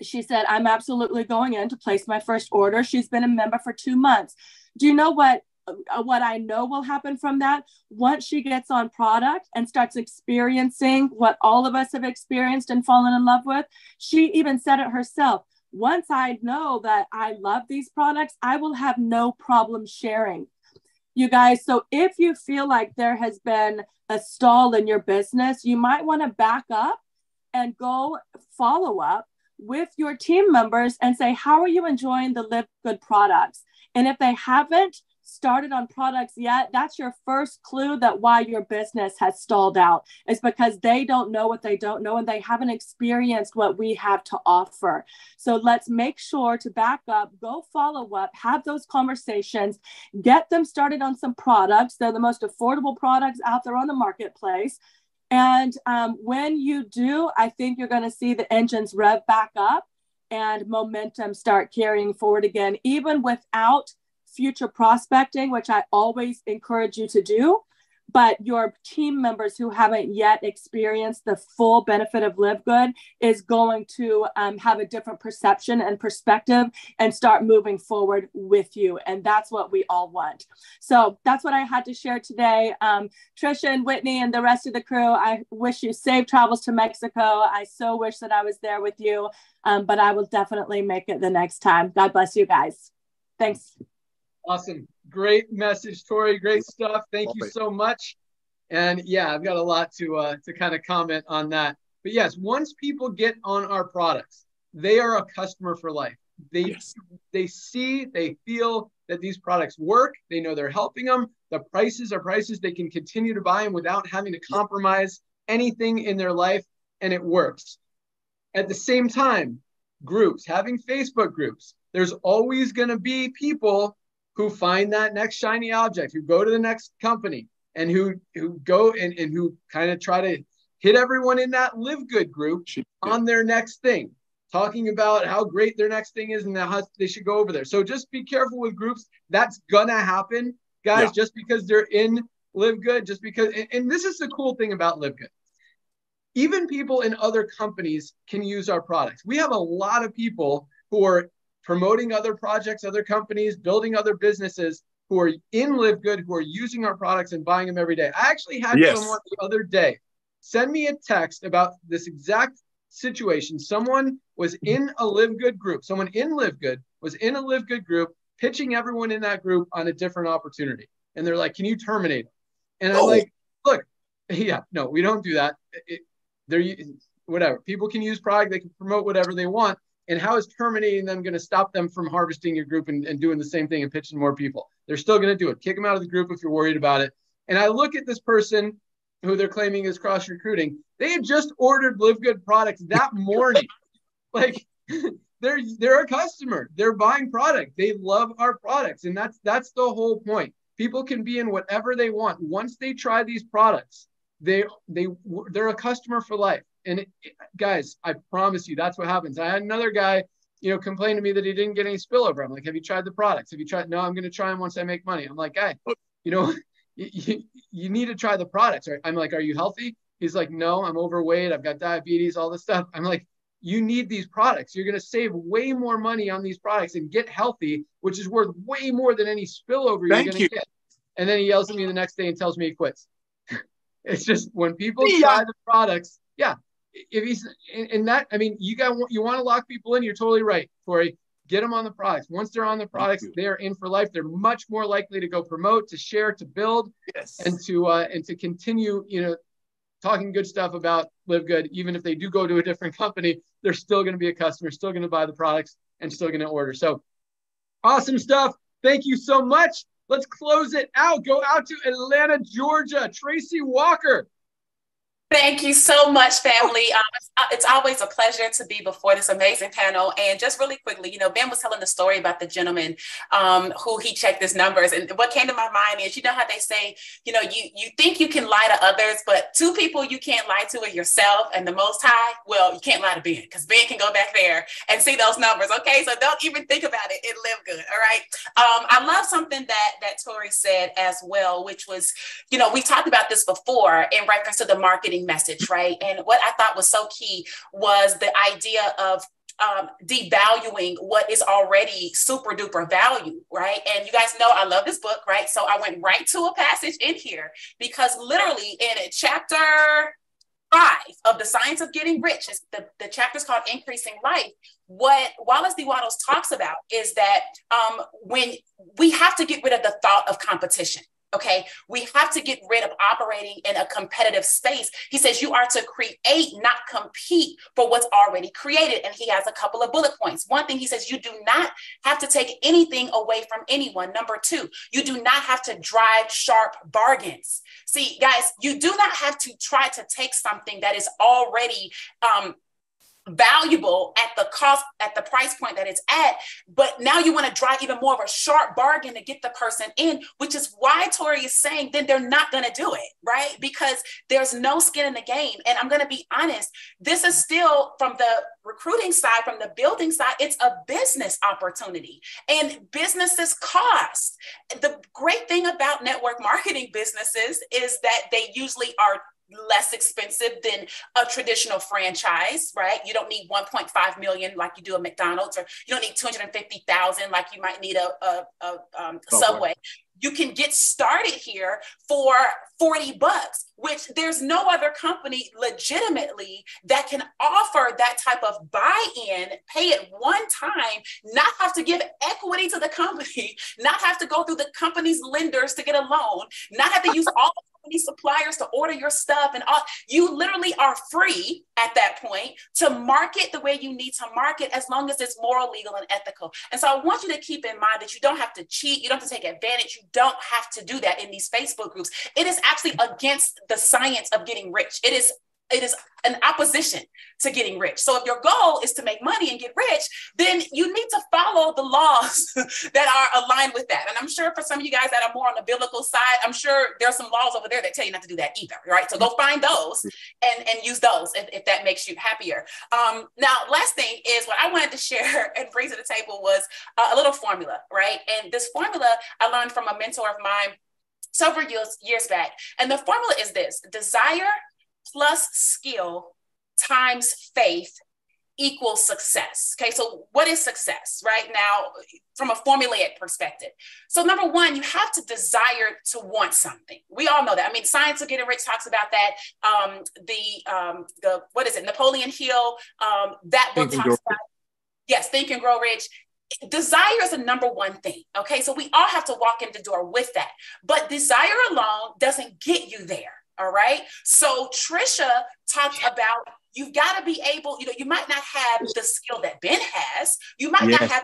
she said, I'm absolutely going in to place my first order. She's been a member for two months. Do you know what Uh, what I know will happen from that once she gets on product and starts experiencing what all of us have experienced and fallen in love with. She even said it herself. Once I know that I love these products, I will have no problem sharing. You guys, so if you feel like there has been a stall in your business, you might want to back up and go follow up with your team members and say, How are you enjoying the Live Good products? And if they haven't, started on products yet, that's your first clue that why your business has stalled out is because they don't know what they don't know and they haven't experienced what we have to offer. So let's make sure to back up, go follow up, have those conversations, get them started on some products. They're the most affordable products out there on the marketplace. And um, when you do, I think you're going to see the engines rev back up and momentum start carrying forward again, even without future prospecting, which I always encourage you to do. But your team members who haven't yet experienced the full benefit of Live Good is going to um, have a different perception and perspective and start moving forward with you. And that's what we all want. So that's what I had to share today. Um, Trisha and Whitney and the rest of the crew, I wish you safe travels to Mexico. I so wish that I was there with you, um, but I will definitely make it the next time. God bless you guys. Thanks. Awesome. Great message, Tori. Great stuff. Thank you so much. And yeah, I've got a lot to uh, to kind of comment on that. But yes, once people get on our products, they are a customer for life. they yes. they see, they feel that these products work. They know they're helping them. The prices are prices they can continue to buy them without having to compromise anything in their life, and it works. At the same time, groups, having Facebook groups, there's always going to be people who find that next shiny object, who go to the next company, and who who go and, and who kind of try to hit everyone in that live good group on their next thing talking about how great their next thing is and how they should go over there. So just be careful with groups. That's gonna happen, guys. Yeah. Just because they're in Live Good, just because. And, and this is the cool thing about Live Good. Even people in other companies can use our products. We have a lot of people who are promoting other projects, other companies, building other businesses who are in Live Good, who are using our products and buying them every day. I actually had yes. someone the other day send me a text about this exact situation. Someone was mm-hmm. in a Live Good group, someone in Live Good was in a Live Good group pitching everyone in that group on a different opportunity. And they're like, can you terminate them? And I'm oh. like, look, yeah, no, we don't do that. It, they're whatever. People can use product, they can promote whatever they want. And how is terminating them going to stop them from harvesting your group and, and doing the same thing and pitching more people? They're still going to do it. Kick them out of the group if you're worried about it. And I look at this person who they're claiming is cross recruiting. They had just ordered Live Good products that morning. like they're they're a customer. They're buying product. They love our products, and that's that's the whole point. People can be in whatever they want once they try these products. They they they're a customer for life. And it, guys, I promise you, that's what happens. I had another guy, you know, complain to me that he didn't get any spillover. I'm like, have you tried the products? Have you tried? No, I'm going to try them once I make money. I'm like, guy, you know, you, you need to try the products. I'm like, are you healthy? He's like, no, I'm overweight. I've got diabetes, all this stuff. I'm like, you need these products. You're going to save way more money on these products and get healthy, which is worth way more than any spillover Thank you're going to get. And then he yells at me the next day and tells me he quits. it's just when people yeah. try the products, yeah. If he's in that, I mean, you got you want to lock people in. You're totally right, Corey. Get them on the products. Once they're on the products, they're in for life. They're much more likely to go promote, to share, to build, yes. and to uh, and to continue. You know, talking good stuff about Live Good. Even if they do go to a different company, they're still going to be a customer, still going to buy the products, and still going to order. So, awesome stuff. Thank you so much. Let's close it out. Go out to Atlanta, Georgia. Tracy Walker. Thank you so much, family. Um, it's, uh, it's, always a pleasure to be before this amazing panel. And just really quickly, you know, Ben was telling the story about the gentleman um, who he checked his numbers. And what came to my mind is, you know how they say, you know, you you think you can lie to others, but two people you can't lie to are yourself and the Most High. Well, you can't lie to Ben because Ben can go back there and see those numbers. Okay, so don't even think about it. It live good. All right. Um, I love something that that Tori said as well, which was, you know, we talked about this before in reference to the marketing message, right? And what I thought was so key was the idea of um, devaluing what is already super duper value, right? And you guys know I love this book, right? So I went right to a passage in here because literally in chapter five of the science of getting rich, the, the chapter is called Increasing Life. What Wallace D. Wattles talks about is that um, when we have to get rid of the thought of competition, Okay, we have to get rid of operating in a competitive space. He says you are to create, not compete for what's already created. And he has a couple of bullet points. One thing he says you do not have to take anything away from anyone. Number two, you do not have to drive sharp bargains. See, guys, you do not have to try to take something that is already um, valuable at the cost at the price point that it's at but now you want to drive even more of a sharp bargain to get the person in which is why tori is saying then they're not going to do it right? Because there's no skin in the game. And i'm going to be honest this is still from the recruiting side from the building side it's a business opportunity. And businesses cost. The great thing about network marketing businesses is that they usually are less expensive than a traditional franchise, right? You don't need 1.5 million like you do a McDonald's, or you don't need 250,000 like you might need a, a, a um, Subway you can get started here for 40 bucks, which there's no other company legitimately that can offer that type of buy in, pay it one time, not have to give equity to the company, not have to go through the company's lenders to get a loan, not have to use all the any suppliers to order your stuff and all. You literally are free at that point to market the way you need to market as long as it's moral, legal, and ethical. And so I want you to keep in mind that you don't have to cheat, you don't have to take advantage, you don't have to do that in these Facebook groups. It is actually against the science of getting rich. It is it is an opposition to getting rich. So if your goal is to make money and get rich, then you need to follow the laws that are aligned with that. And I'm sure for some of you guys that are more on the biblical side, I'm sure there's some laws over there that tell you not to do that either, right? So go find those and, and use those if, if that makes you happier. Um, now, last thing is what I wanted to share and bring to the table was a little formula, right? And this formula I learned from a mentor of mine several years, years back. And the formula is this desire plus skill times faith equals success. Okay, so what is success right now from a formulaic perspective? So, number one, you have to desire to want something. We all know that. I mean, Science of Getting Rich talks about that. Um, the um, the what is it? Napoleon Hill. Um, that book talks about. Yes, Think and Grow Rich desire is the number one thing. Okay. So we all have to walk in the door with that. But desire alone doesn't get you there. All right. So Trisha talked about you've got to be able, you know, you might not have the skill that Ben has. You might yes. not have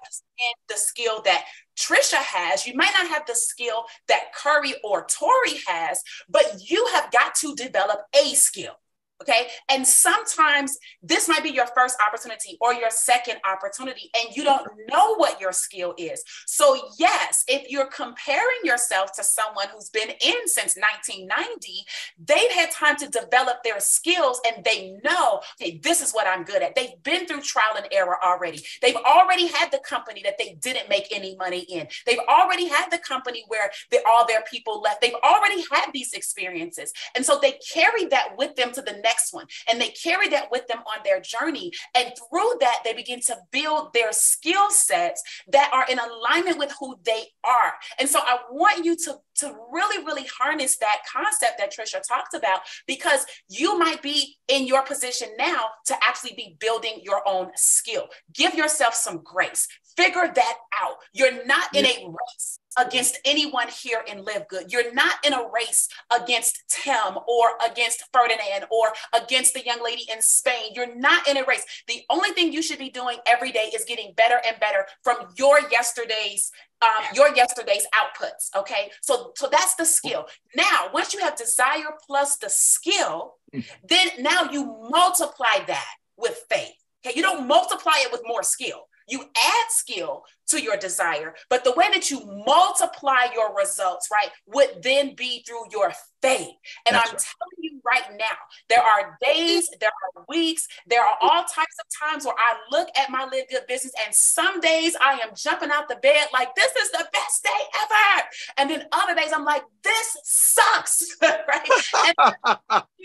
the skill that Trisha has. You might not have the skill that Curry or Tori has, but you have got to develop a skill. Okay. And sometimes this might be your first opportunity or your second opportunity, and you don't know what your skill is. So, yes, if you're comparing yourself to someone who's been in since 1990, they've had time to develop their skills and they know, okay, this is what I'm good at. They've been through trial and error already. They've already had the company that they didn't make any money in. They've already had the company where all their people left. They've already had these experiences. And so they carry that with them to the next next one. And they carry that with them on their journey. And through that, they begin to build their skill sets that are in alignment with who they are. And so I want you to, to really, really harness that concept that Trisha talked about because you might be in your position now to actually be building your own skill. Give yourself some grace. Figure that out. You're not in a race against anyone here in Live Good. You're not in a race against Tim or against Ferdinand or against the young lady in Spain. You're not in a race. The only thing you should be doing every day is getting better and better from your yesterday's um, your yesterday's outputs. Okay, so so that's the skill. Now, once you have desire plus the skill, then now you multiply that with faith. Okay, you don't multiply it with more skill. You add skill to your desire, but the way that you multiply your results, right, would then be through your faith. And That's I'm right. telling you right now, there are days, there are weeks, there are all types of times where I look at my live good business, and some days I am jumping out the bed like this is the best day ever. And then other days I'm like, this sucks, right? And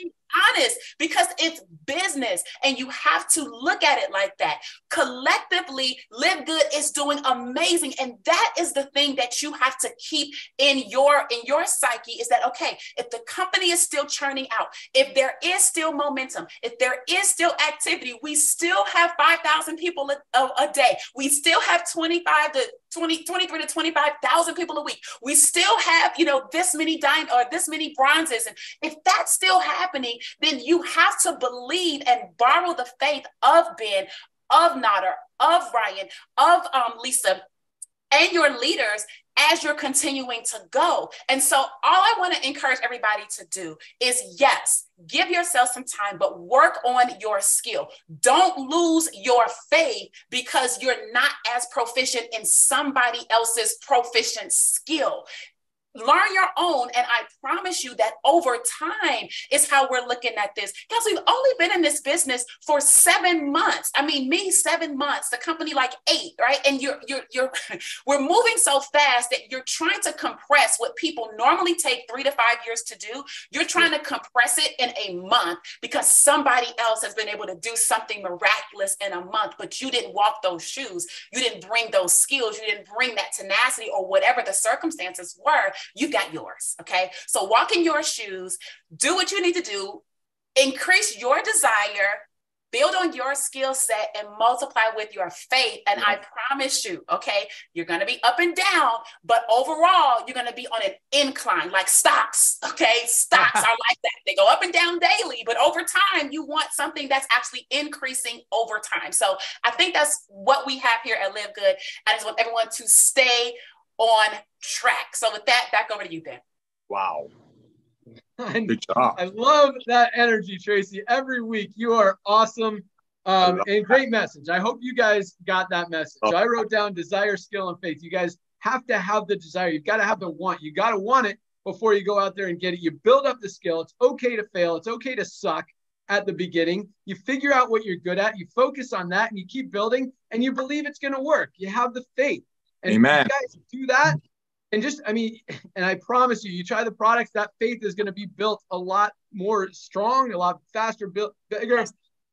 honest because it's business and you have to look at it like that. Collectively, Live Good is doing amazing and that is the thing that you have to keep in your in your psyche is that okay, if the company is still churning out, if there is still momentum, if there is still activity, we still have 5,000 people a, a, day. We still have 25 to 20, 23 to 25,000 people a week. We still have, you know, this many dime or this many bronzes. And if that's still happening, then you have to believe and borrow the faith of Ben, of Nader, of Ryan, of um, Lisa, and your leaders as you're continuing to go. And so, all I want to encourage everybody to do is yes, give yourself some time, but work on your skill. Don't lose your faith because you're not as proficient in somebody else's proficient skill learn your own and i promise you that over time is how we're looking at this. Because we've only been in this business for seven months. I mean me seven months the company like eight right? And you're you're you're we're moving so fast that you're trying to compress what people normally take three to five years to do. You're trying to compress it in a month because somebody else has been able to do something miraculous in a month but you didn't walk those shoes. You didn't bring those skills. You didn't bring that tenacity or whatever the circumstances were you got yours. Okay. So walk in your shoes, do what you need to do, increase your desire, build on your skill set and multiply with your faith. And I promise you, okay, you're going to be up and down, but overall, you're going to be on an incline like stocks. Okay. Stocks are like that. They go up and down daily, but over time, you want something that's actually increasing over time. So I think that's what we have here at Live Good. I just want everyone to stay on track. So with that, back over to you, Ben. Wow. Good job. I love that energy, Tracy. Every week, you are awesome. Um, and great message. I hope you guys got that message. Oh. I wrote down desire, skill, and faith. You guys have to have the desire. You've got to have the want. You got to want it before you go out there and get it. You build up the skill. It's okay to fail. It's okay to suck at the beginning. You figure out what you're good at. You focus on that, and you keep building. And you believe it's going to work. You have the faith. And Amen. you guys do that, and just i mean and i promise you you try the products that faith is going to be built a lot more strong a lot faster built bigger.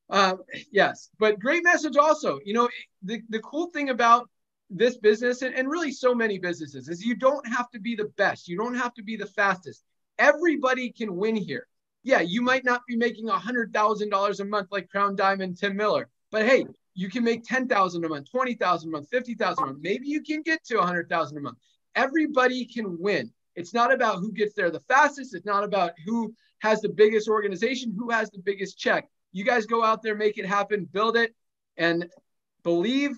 Uh, yes but great message also. You know the, the cool thing about this business and, and really so many businesses is you don't have to be the best. You don't have to be the fastest. Everybody can win here. Yeah you might not be making a hundred thousand dollars a month like crown diamond tim miller but hey you can make 10,000 a month, 20,000 a month, 50,000 a month. Maybe you can get to 100,000 a month everybody can win. It's not about who gets there the fastest. It's not about who has the biggest organization, who has the biggest check. You guys go out there, make it happen, build it, and believe,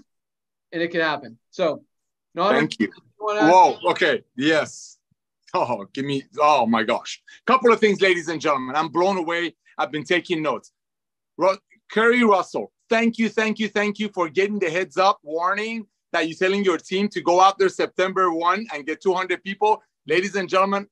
and it can happen. So, thank you. Whoa. Okay. Yes. Oh, give me. Oh my gosh. Couple of things, ladies and gentlemen. I'm blown away. I've been taking notes. Ru- Curry Russell, thank you, thank you, thank you for getting the heads up warning that you're telling your team to go out there September 1 and get 200 people. Ladies and gentlemen,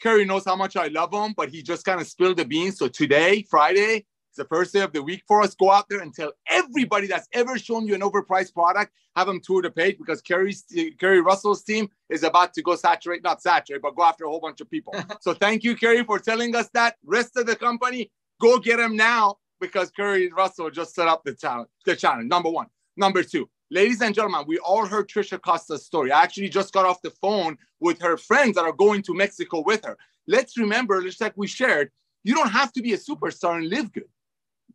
Kerry knows how much I love him, but he just kind of spilled the beans. So today, Friday, it's the first day of the week for us. Go out there and tell everybody that's ever shown you an overpriced product, have them tour the page because Kerry's Kerry Russell's team is about to go saturate, not saturate, but go after a whole bunch of people. so thank you, Kerry, for telling us that. Rest of the company, go get them now because Kerry Russell just set up the challenge. The challenge. Number one. Number two, Ladies and gentlemen, we all heard Trisha Costa's story. I actually just got off the phone with her friends that are going to Mexico with her. Let's remember, just like we shared, you don't have to be a superstar and live good.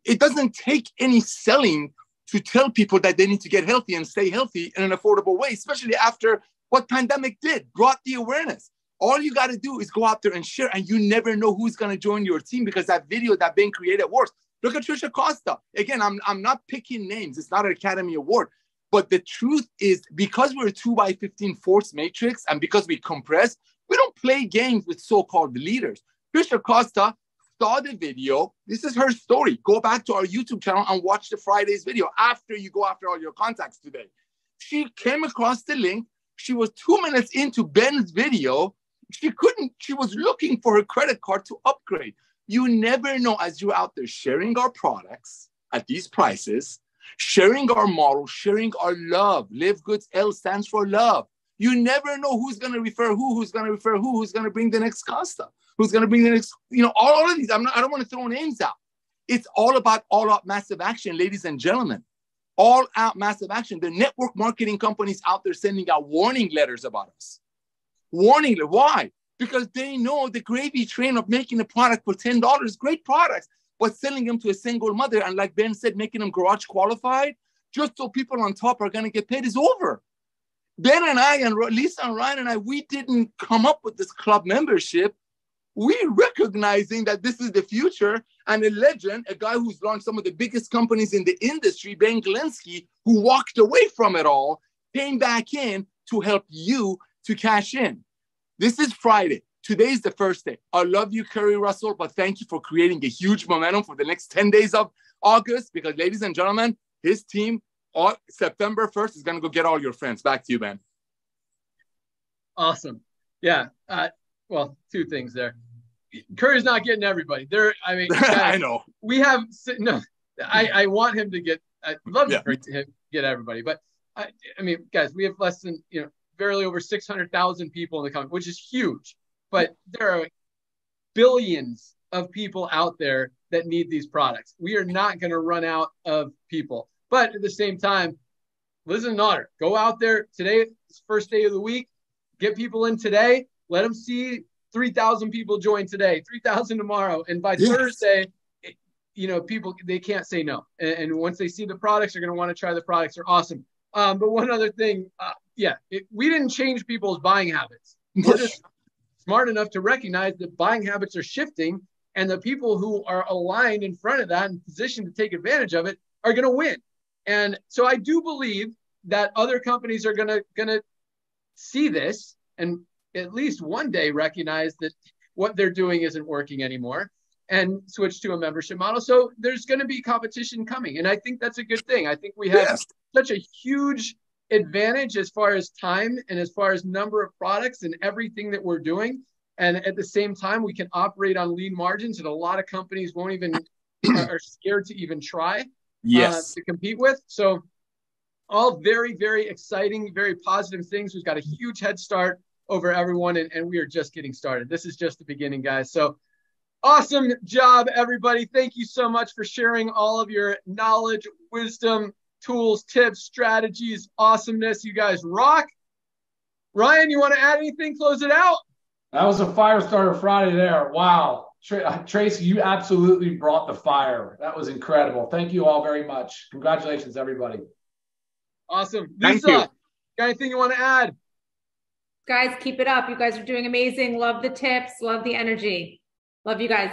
It doesn't take any selling to tell people that they need to get healthy and stay healthy in an affordable way, especially after what pandemic did, brought the awareness. All you got to do is go out there and share, and you never know who's going to join your team because that video that being created works. Look at Trisha Costa. Again, I'm, I'm not picking names. It's not an Academy Award. But the truth is, because we're a 2 by 15 force matrix and because we compress, we don't play games with so called leaders. Trisha Costa saw the video. This is her story. Go back to our YouTube channel and watch the Friday's video after you go after all your contacts today. She came across the link. She was two minutes into Ben's video. She couldn't, she was looking for her credit card to upgrade. You never know as you're out there sharing our products at these prices sharing our model, sharing our love. Live Goods L stands for love. You never know who's going to refer who, who's going to refer who, who's going to bring the next Costa, who's going to bring the next, you know, all, all of these. I'm not, I don't want to throw names out. It's all about all out massive action, ladies and gentlemen. All out massive action. The network marketing companies out there sending out warning letters about us. Warning, why? Because they know the gravy train of making a product for $10, great products but selling them to a single mother and like Ben said, making them garage qualified just so people on top are going to get paid is over. Ben and I and Lisa and Ryan and I, we didn't come up with this club membership. We recognizing that this is the future and a legend, a guy who's launched some of the biggest companies in the industry, Ben Glinsky, who walked away from it all, came back in to help you to cash in. This is Friday. Today is the first day. I love you, Curry Russell, but thank you for creating a huge momentum for the next 10 days of August because, ladies and gentlemen, his team, on September 1st, is going to go get all your friends. Back to you, Ben. Awesome. Yeah. Uh, well, two things there. Curry's not getting everybody. There, I mean, I know we have no. I, I want him to get. I love yeah. to get everybody, but I, I mean, guys, we have less than you know, barely over six hundred thousand people in the country, which is huge but there are billions of people out there that need these products. We are not going to run out of people. But at the same time, listen, Otter, go out there today, It's first day of the week, get people in today, let them see 3,000 people join today, 3,000 tomorrow. And by yes. Thursday, you know, people they can't say no. And, and once they see the products, they're going to want to try the products. They're awesome. Um, but one other thing, uh, yeah, it, we didn't change people's buying habits. We're just smart enough to recognize that buying habits are shifting, and the people who are aligned in front of that and positioned to take advantage of it are going to win. And so I do believe that other companies are going to going to see this and at least one day recognize that what they're doing isn't working anymore and switch to a membership model. So there's going to be competition coming. And I think that's a good thing. I think we have yes. such a huge advantage as far as time and as far as number of products and everything that we're doing. And at the same time, we can operate on lean margins that a lot of companies won't even are scared to even try uh, yes. uh, to compete with. So all very, very exciting, very positive things. We've got a huge head start over everyone, and, and we are just getting started. This is just the beginning, guys. So awesome job, everybody. Thank you so much for sharing all of your knowledge, wisdom, tools, tips, strategies, awesomeness. You guys rock. Ryan, you want to add anything? Close it out. That was a fire starter Friday there. Wow. Tracy, you absolutely brought the fire. That was incredible. Thank you all very much. Congratulations, everybody. Awesome. Thank Lisa, you. got anything you want to add? Guys, keep it up. You guys are doing amazing. Love the tips. Love the energy. Love you guys.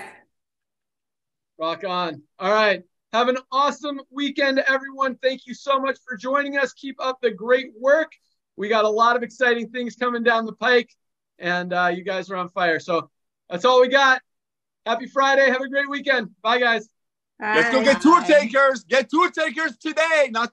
Rock on. All right. Have an awesome weekend, everyone. Thank you so much for joining us. Keep up the great work. We got a lot of exciting things coming down the pike, and uh, you guys are on fire. So that's all we got. Happy Friday. Have a great weekend. Bye, guys. Bye. Let's go get tour takers. Get tour takers today, not